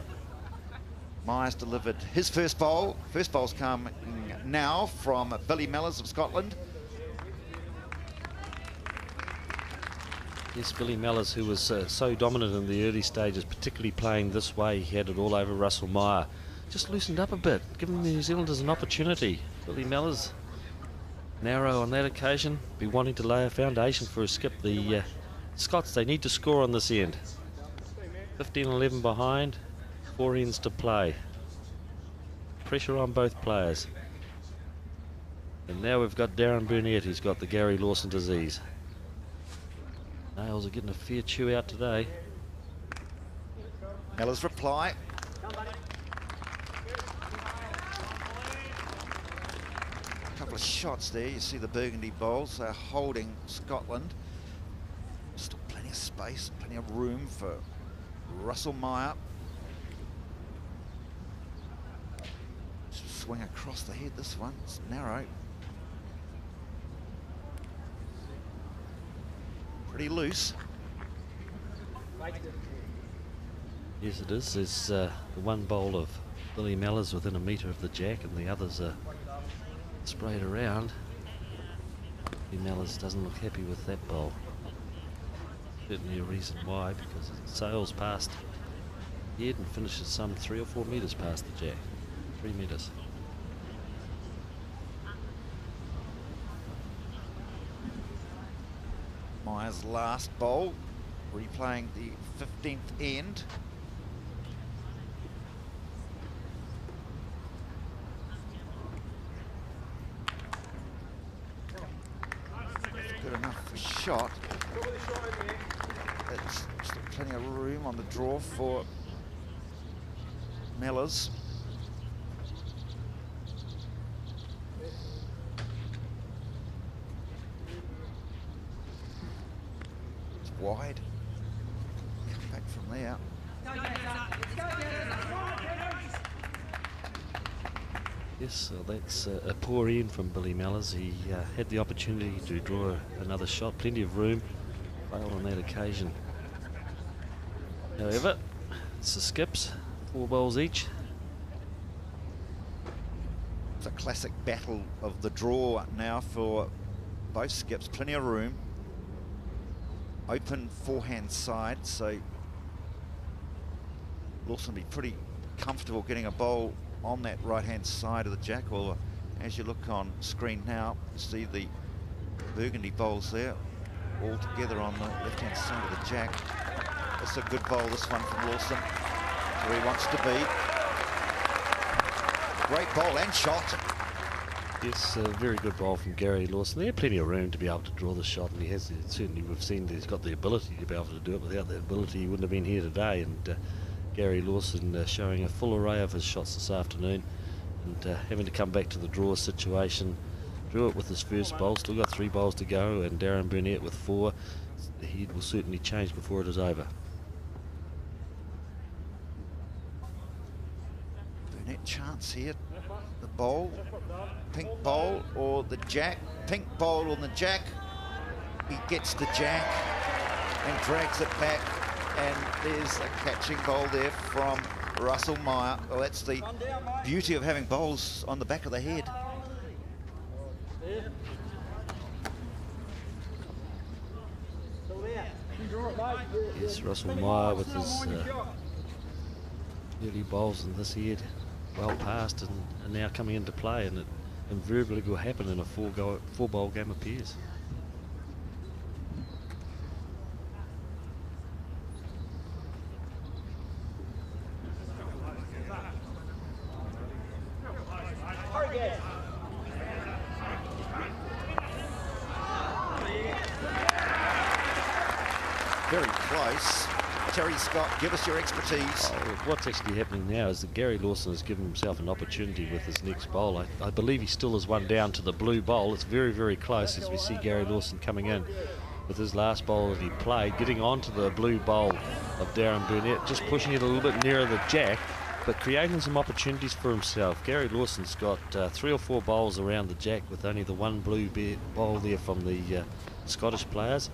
Meyer's delivered his first bowl. First bowl's coming now from Billy Mellors of Scotland. Yes, Billy Mellors, who was uh, so dominant in the early stages, particularly playing this way, he had it all over Russell Meyer. Just loosened up a bit, giving the New Zealanders an opportunity. Billy Mellors, narrow on that occasion, be wanting to lay a foundation for a skip. The uh, Scots, they need to score on this end. 15-11 behind, four ends to play. Pressure on both players. And now we've got Darren Burnett, who's got the Gary Lawson disease. Nails are getting a fair chew out today. Mellors reply. A couple of shots there. You see the Burgundy Bowls. They're holding Scotland. Still plenty of space, plenty of room for Russell Meyer. Swing across the head, this one. It's narrow. Pretty loose. Yes, it is. There's uh, the one bowl of Billy Mellors within a metre of the jack, and the others are sprayed around. Billy Mellors doesn't look happy with that bowl. Certainly a reason why, because it sails past the head and finishes some three or four metres past the jack. Three metres. Meyer's last bowl, replaying the 15th end. Good enough for shot. It's plenty of room on the draw for Mellors. It's wide. Come back from there. Yes, so that's uh, a poor end from Billy Mellors. He uh, had the opportunity to draw another shot, plenty of room, failed on that occasion. However, it's the skips, four bowls each. It's a classic battle of the draw now for both skips. Plenty of room. Open forehand side, so Lawson be pretty comfortable getting a bowl on that right-hand side of the jack. Or as you look on screen now, you see the burgundy bowls there, all together on the left-hand side of the jack. It's a good bowl, this one from Lawson, where he wants to be. Great bowl and shot. Yes, a very good bowl from Gary Lawson. They had plenty of room to be able to draw the shot, and he has certainly. We've seen that he's got the ability to be able to do it. Without that ability, he wouldn't have been here today. And uh, Gary Lawson uh, showing a full array of his shots this afternoon, and uh, having to come back to the draw situation. Drew it with his first bowl. Still got three bowls to go, and Darren Burnett with four. The head will certainly change before it is over. Burnett chance here. The bowl, pink bowl or the jack. Pink bowl on the jack. He gets the jack and drags it back. And there's a catching bowl there from Russell Meyer. Well, that's the beauty of having bowls on the back of the head. Yes, Russell Meyer with his uh, early bowls in this head, well past and, and now coming into play, and it invariably will happen in a four, go, four game of pairs. very close. Terry Your expertise. Oh, what's actually happening now is that Gary Lawson has given himself an opportunity with his next bowl. I, I believe he still has one down to the blue bowl. It's very, very close as we see Gary Lawson coming in with his last bowl that he played, getting onto the blue bowl of Darren Burnett, just pushing it a little bit nearer the jack, but creating some opportunities for himself. Gary Lawson's got uh, three or four bowls around the jack with only the one blue bowl there from the uh, Scottish players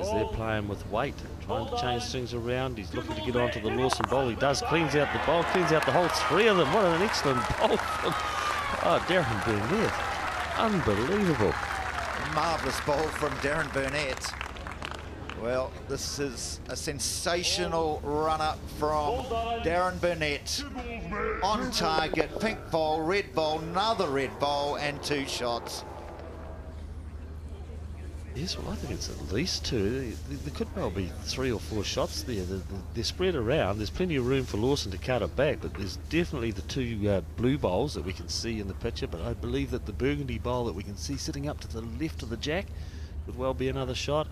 as they're playing with weight, trying to change things around. He's looking to get onto the Lawson bowl. He does, cleans out the bowl, cleans out the whole three of them. What an excellent [laughs] bowl from oh, Darren Burnett. Unbelievable. Marvellous bowl from Darren Burnett. Well, this is a sensational run-up from Darren Burnett. On target, pink ball, red ball, another red ball, and two shots. Yes, well, I think it's at least two. There could well be three or four shots there. They're spread around. There's plenty of room for Lawson to cut it back, but there's definitely the two uh, blue bowls that we can see in the picture. But I believe that the burgundy bowl that we can see sitting up to the left of the jack could well be another shot.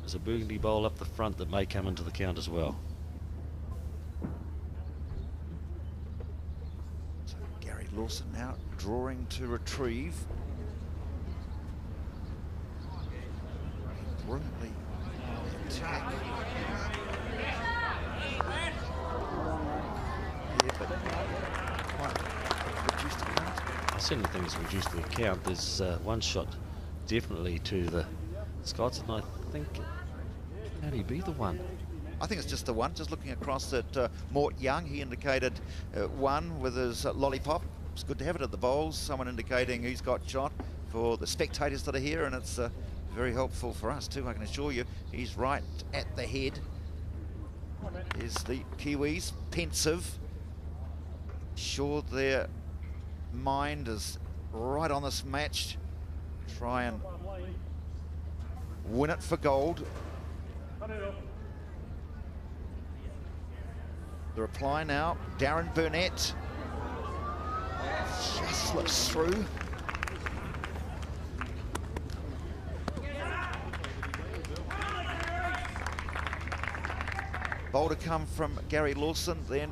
There's a burgundy bowl up the front that may come into the count as well. So Gary Lawson now drawing to retrieve brilliantly attack. Yeah, but quite reduced count. I certainly think it's reduced the count. There's uh, one shot definitely to the Scots, and I think can he be the one? I think it's just the one. Just looking across at uh, Mort Young, he indicated uh, one with his uh, lollipop. It's good to have it at the bowls. Someone indicating who's got shot for the spectators that are here, and it's uh, very helpful for us too, I can assure you. He's right at the head. Is the Kiwis pensive? Sure, their mind is right on this match. Try and win it for gold. The reply now, Darren Burnett just slips through. Bowl to come from Gary Lawson, then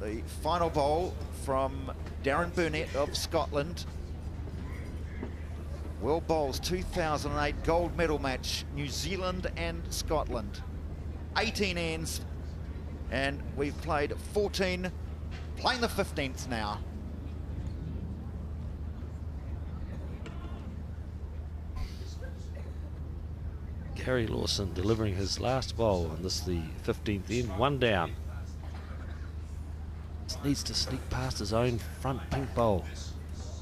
the final bowl from Darren Burnett of Scotland. World Bowls 2008 gold medal match, New Zealand and Scotland. 18 ends, and we've played 14, playing the 15th now. Gary Lawson delivering his last bowl, and this the 15th end, one down. Needs to sneak past his own front pink bowl.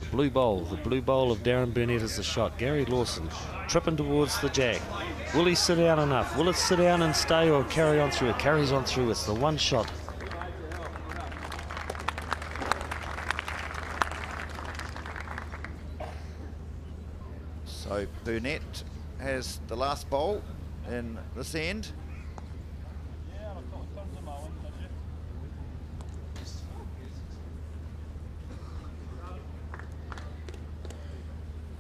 The blue bowl, the blue bowl of Darren Burnett is the shot. Gary Lawson tripping towards the jack. Will he sit down enough? Will it sit down and stay or carry on through? It carries on through. It's the one shot. So Burnett has the last bowl in this end.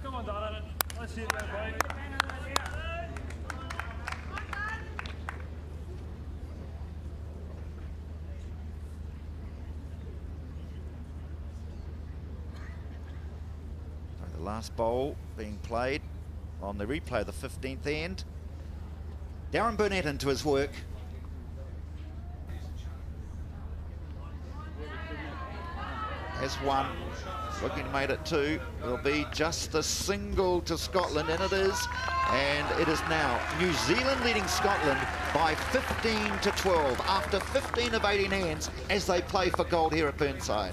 Come on, Darren. Let's see it now, boy. The last bowl being played on the replay of the 15th end. Darren Burnett into his work. Has one. Looking to make it two. It'll be just the single to Scotland, and it is. And it is now New Zealand leading Scotland by 15 to 12 after 15 of 18 hands as they play for gold here at Burnside.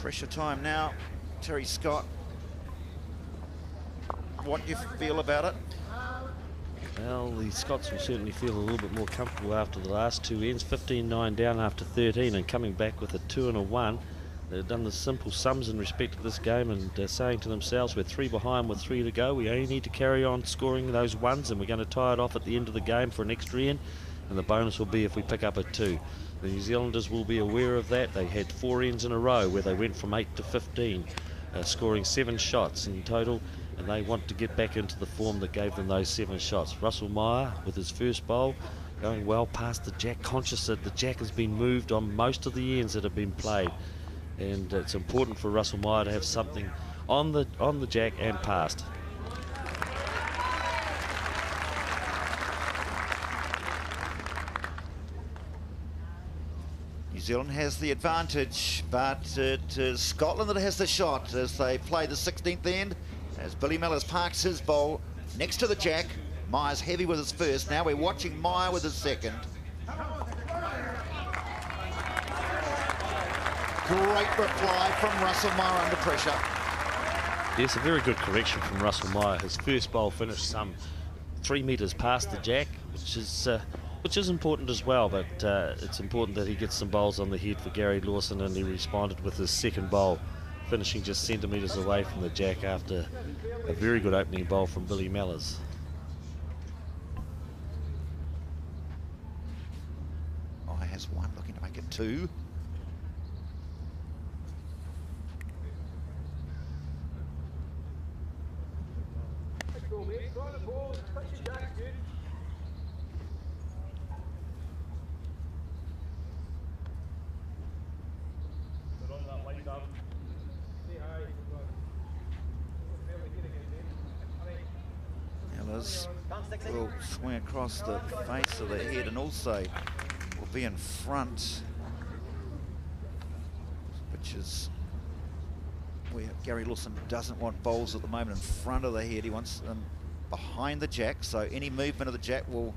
Pressure time now. Terry Scott, what do you feel about it? Well, the Scots will certainly feel a little bit more comfortable after the last two ends. 15-9 down after 13 and coming back with a 2 and a 1. They've done the simple sums in respect to this game and uh, saying to themselves, we're three behind with three to go. We only need to carry on scoring those ones and we're going to tie it off at the end of the game for an extra end. and the bonus will be if we pick up a two. The New Zealanders will be aware of that. They had four ends in a row where they went from 8 to 15, uh, scoring seven shots in total, and they want to get back into the form that gave them those seven shots. Russell Meyer with his first bowl going well past the jack, conscious that the jack has been moved on most of the ends that have been played. And it's important for Russell Meyer to have something on the on the jack and past. Zealand has the advantage, but it is Scotland that has the shot as they play the 16th end. As Billy Mellors parks his bowl next to the jack. Meyer's heavy with his first. Now we're watching Meyer with his second. Great reply from Russell Meyer under pressure. Yes, a very good correction from Russell Meyer. His first bowl finished some three metres past the jack, which is uh, which is important as well. But uh, it's important that he gets some bowls on the head for Gary Lawson, and he responded with his second bowl, finishing just centimetres away from the jack after a very good opening bowl from Billy Mellors. Oh, has one looking to make it two. Will swing across the face of the head and also will be in front, which is where Gary Lawson doesn't want bowls at the moment in front of the head. He wants them behind the jack, so any movement of the jack will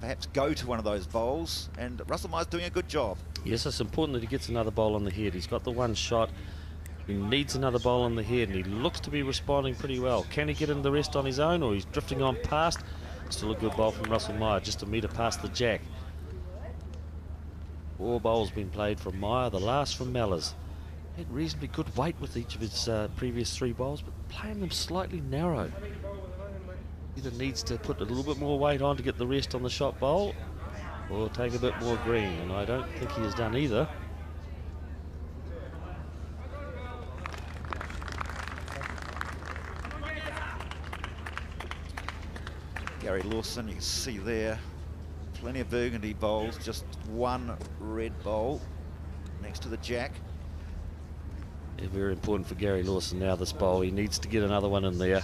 perhaps go to one of those bowls, and Russell Meyer's doing a good job. Yes, it's important that he gets another bowl on the head. He's got the one shot. He needs another bowl on the head, and he looks to be responding pretty well. Can he get in the rest on his own, or he's drifting on past? Still a good bowl from Russell Meyer, just a metre past the jack. Four bowls been played from Meyer, the last from Mellors. Had reasonably good weight with each of his uh, previous three bowls, but playing them slightly narrow. Either needs to put a little bit more weight on to get the rest on the shot bowl, or take a bit more green, and I don't think he has done either. Gary Lawson, you can see there, plenty of burgundy bowls, just one red bowl next to the jack. Yeah, very important for Gary Lawson now, this bowl. He needs to get another one in there.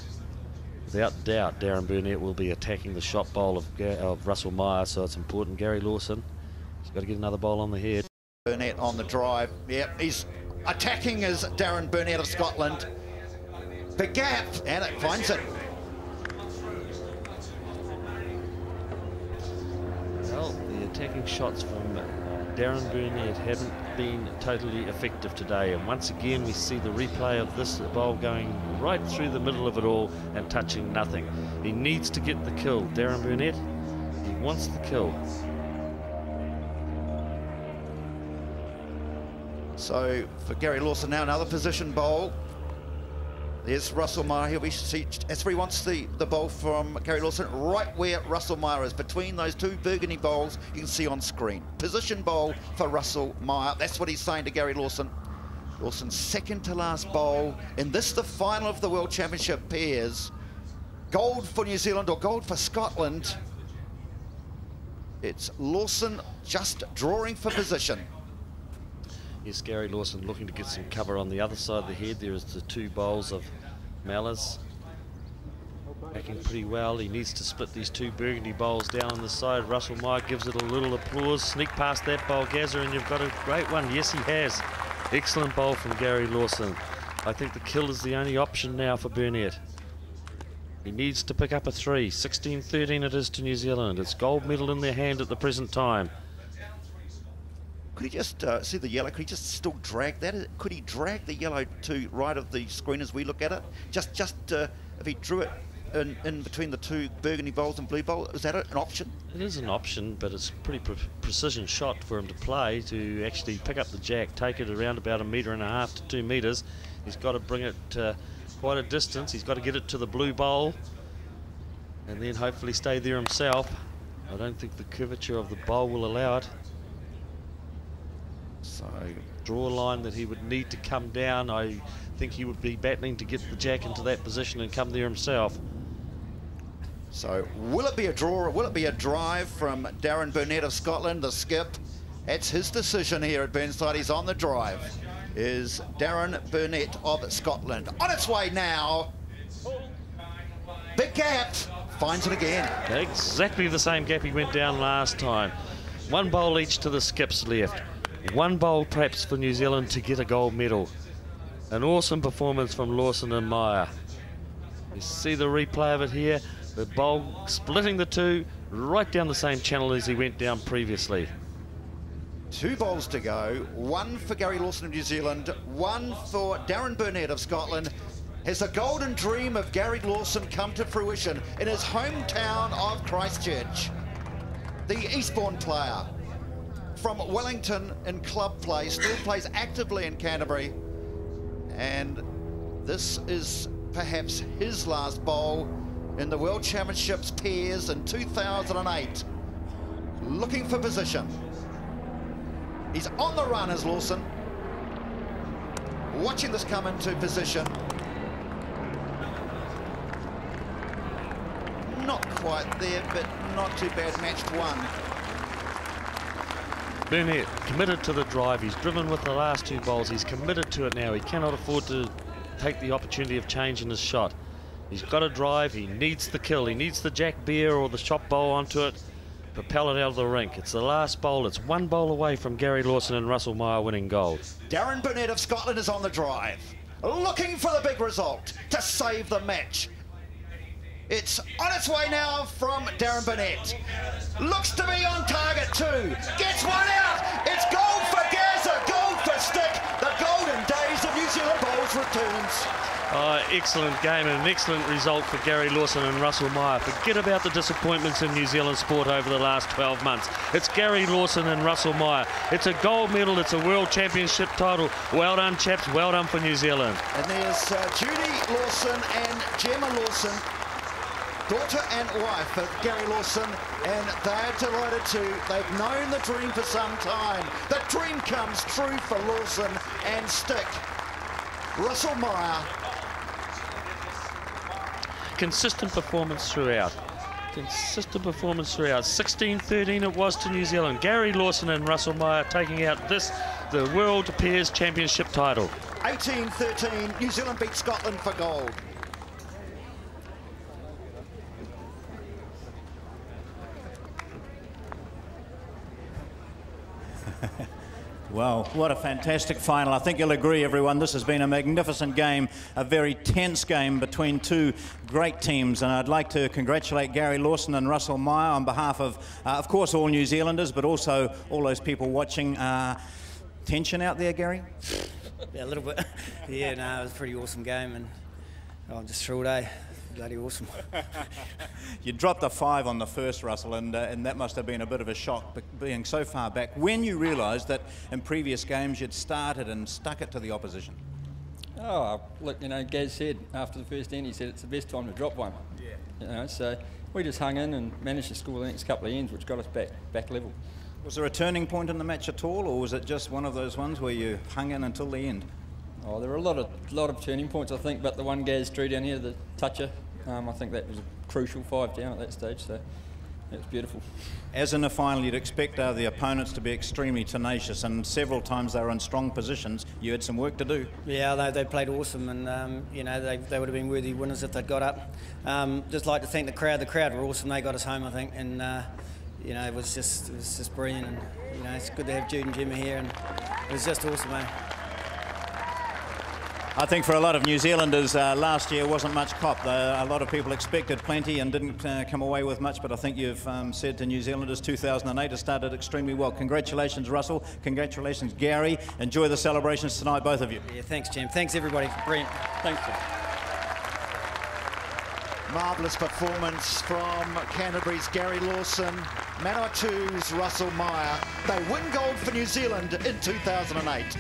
Without doubt, Darren Burnett will be attacking the shot bowl of, of Russell Meyer, so it's important. Gary Lawson, he's got to get another bowl on the head. Burnett on the drive. Yep, he's attacking as Darren Burnett of Scotland. The gap, and it finds it. Well, the attacking shots from uh, Darren Burnett haven't been totally effective today. And once again, we see the replay of this ball going right through the middle of it all and touching nothing. He needs to get the kill. Darren Burnett, he wants the kill. So for Gary Lawson now, another position bowl. There's Russell Meyer. He'll be as he wants the, the bowl from Gary Lawson right where Russell Meyer is, between those two burgundy bowls you can see on screen. Position bowl for Russell Meyer. That's what he's saying to Gary Lawson. Lawson's second to last bowl in this the final of the World Championship pairs. Gold for New Zealand or gold for Scotland. It's Lawson just drawing for position. Yes, Gary Lawson looking to get some cover on the other side of the head. There is the two bowls of Mellors. Backing pretty well. He needs to split these two burgundy bowls down on the side. Russell Meyer gives it a little applause. Sneak past that bowl, Gazza, and you've got a great one. Yes, he has. Excellent bowl from Gary Lawson. I think the kill is the only option now for Burnett. He needs to pick up a three. 16-13 it is to New Zealand. It's gold medal in their hand at the present time. Could he just uh, see the yellow? Could he just still drag that? Could he drag the yellow to right of the screen as we look at it? Just, just uh, if he drew it in, in between the two burgundy bowls and blue bowl, is that an option? It is an option, but it's a pretty pre precision shot for him to play to actually pick up the jack, take it around about a metre and a half to two metres. He's got to bring it uh, quite a distance. He's got to get it to the blue bowl and then hopefully stay there himself. I don't think the curvature of the bowl will allow it. So draw a line that he would need to come down. I think he would be battling to get the jack into that position and come there himself. So will it be a draw or will it be a drive from Darren Burnett of Scotland, the skip? It's his decision here at Burnside. He's on the drive. Is Darren Burnett of Scotland. On its way now. Big gap. Finds it again. Exactly the same gap he went down last time. One bowl each to the skips left. One bowl perhaps for New Zealand to get a gold medal. An awesome performance from Lawson and Meyer. You see the replay of it here. The bowl splitting the two right down the same channel as he went down previously. Two bowls to go. One for Gary Lawson of New Zealand, one for Darren Burnett of Scotland. Has the golden dream of Gary Lawson come to fruition in his hometown of Christchurch? The Eastbourne player from Wellington in club play still plays actively in Canterbury. And this is perhaps his last bowl in the World Championships pairs in 2008. Looking for position. He's on the run as Lawson. Watching this come into position. Not quite there, but not too bad. Matched one. Burnett committed to the drive. He's driven with the last two bowls. He's committed to it now. He cannot afford to take the opportunity of changing his shot. He's got a drive. He needs the kill. He needs the jack beer or the shot bowl onto it. Propel it out of the rink. It's the last bowl. It's one bowl away from Gary Lawson and Russell Meyer winning gold. Darren Burnett of Scotland is on the drive. Looking for the big result to save the match. It's on its way now from Darren Burnett. Looks to be on target too. Gets one out. It's gold for Gazza, gold for Stick. The golden days of New Zealand Bowls returns. Oh, excellent game and an excellent result for Gary Lawson and Russell Meyer. Forget about the disappointments in New Zealand sport over the last 12 months. It's Gary Lawson and Russell Meyer. It's a gold medal, it's a world championship title. Well done, chaps. Well done for New Zealand. And there's uh, Judy Lawson and Gemma Lawson, daughter and wife of Gary Lawson, and they're delighted too. They've known the dream for some time. The dream comes true for Lawson and Stick. Russell Meyer Consistent performance throughout. Consistent performance throughout. 16-13 it was to New Zealand. Gary Lawson and Russell Meyer taking out this, the World Pairs Championship title. 18-13, New Zealand beat Scotland for gold. Well, what a fantastic final. I think you'll agree, everyone. This has been a magnificent game, a very tense game between two great teams. And I'd like to congratulate Gary Lawson and Russell Meyer on behalf of, uh, of course, all New Zealanders, but also all those people watching. Uh, tension out there, Gary? [laughs] Yeah, a little bit. [laughs] yeah, no, it was a pretty awesome game. And oh, I'm just thrilled, eh? Bloody awesome. [laughs] you dropped a five on the first, Russell, and, uh, and that must have been a bit of a shock being so far back. When you realised that in previous games you'd started and stuck it to the opposition? Oh, look, you know, Gaz said after the first end, he said it's the best time to drop one. Yeah. You know, so we just hung in and managed to score the next couple of ends, which got us back back level. Was there a turning point in the match at all, or was it just one of those ones where you hung in until the end? Oh, there were a lot of lot of turning points, I think, but the one Gaz drew down here, the toucher, um, I think that was a crucial five down at that stage, so it was beautiful. As in a final, you'd expect uh, the opponents to be extremely tenacious, and several times they were in strong positions. You had some work to do. Yeah, they, they played awesome, and um, you know they, they would have been worthy winners if they'd got up. Um, just like to thank the crowd. The crowd were awesome. They got us home, I think, and uh, you know it was just it was just brilliant. And you know it's good to have Jude and Jimmy here, and it was just awesome, eh? I think for a lot of New Zealanders, uh, last year wasn't much cop. Uh, a lot of people expected plenty and didn't uh, come away with much, but I think you've um, said to New Zealanders 2008 has started extremely well. Congratulations, Russell. Congratulations, Gary. Enjoy the celebrations tonight, both of you. Yeah, thanks, Jim. Thanks, everybody. Brilliant. Thanks, Jim. Marvellous performance from Canterbury's Gary Lawson, Manawatu's Russell Meyer. They win gold for New Zealand in 2008.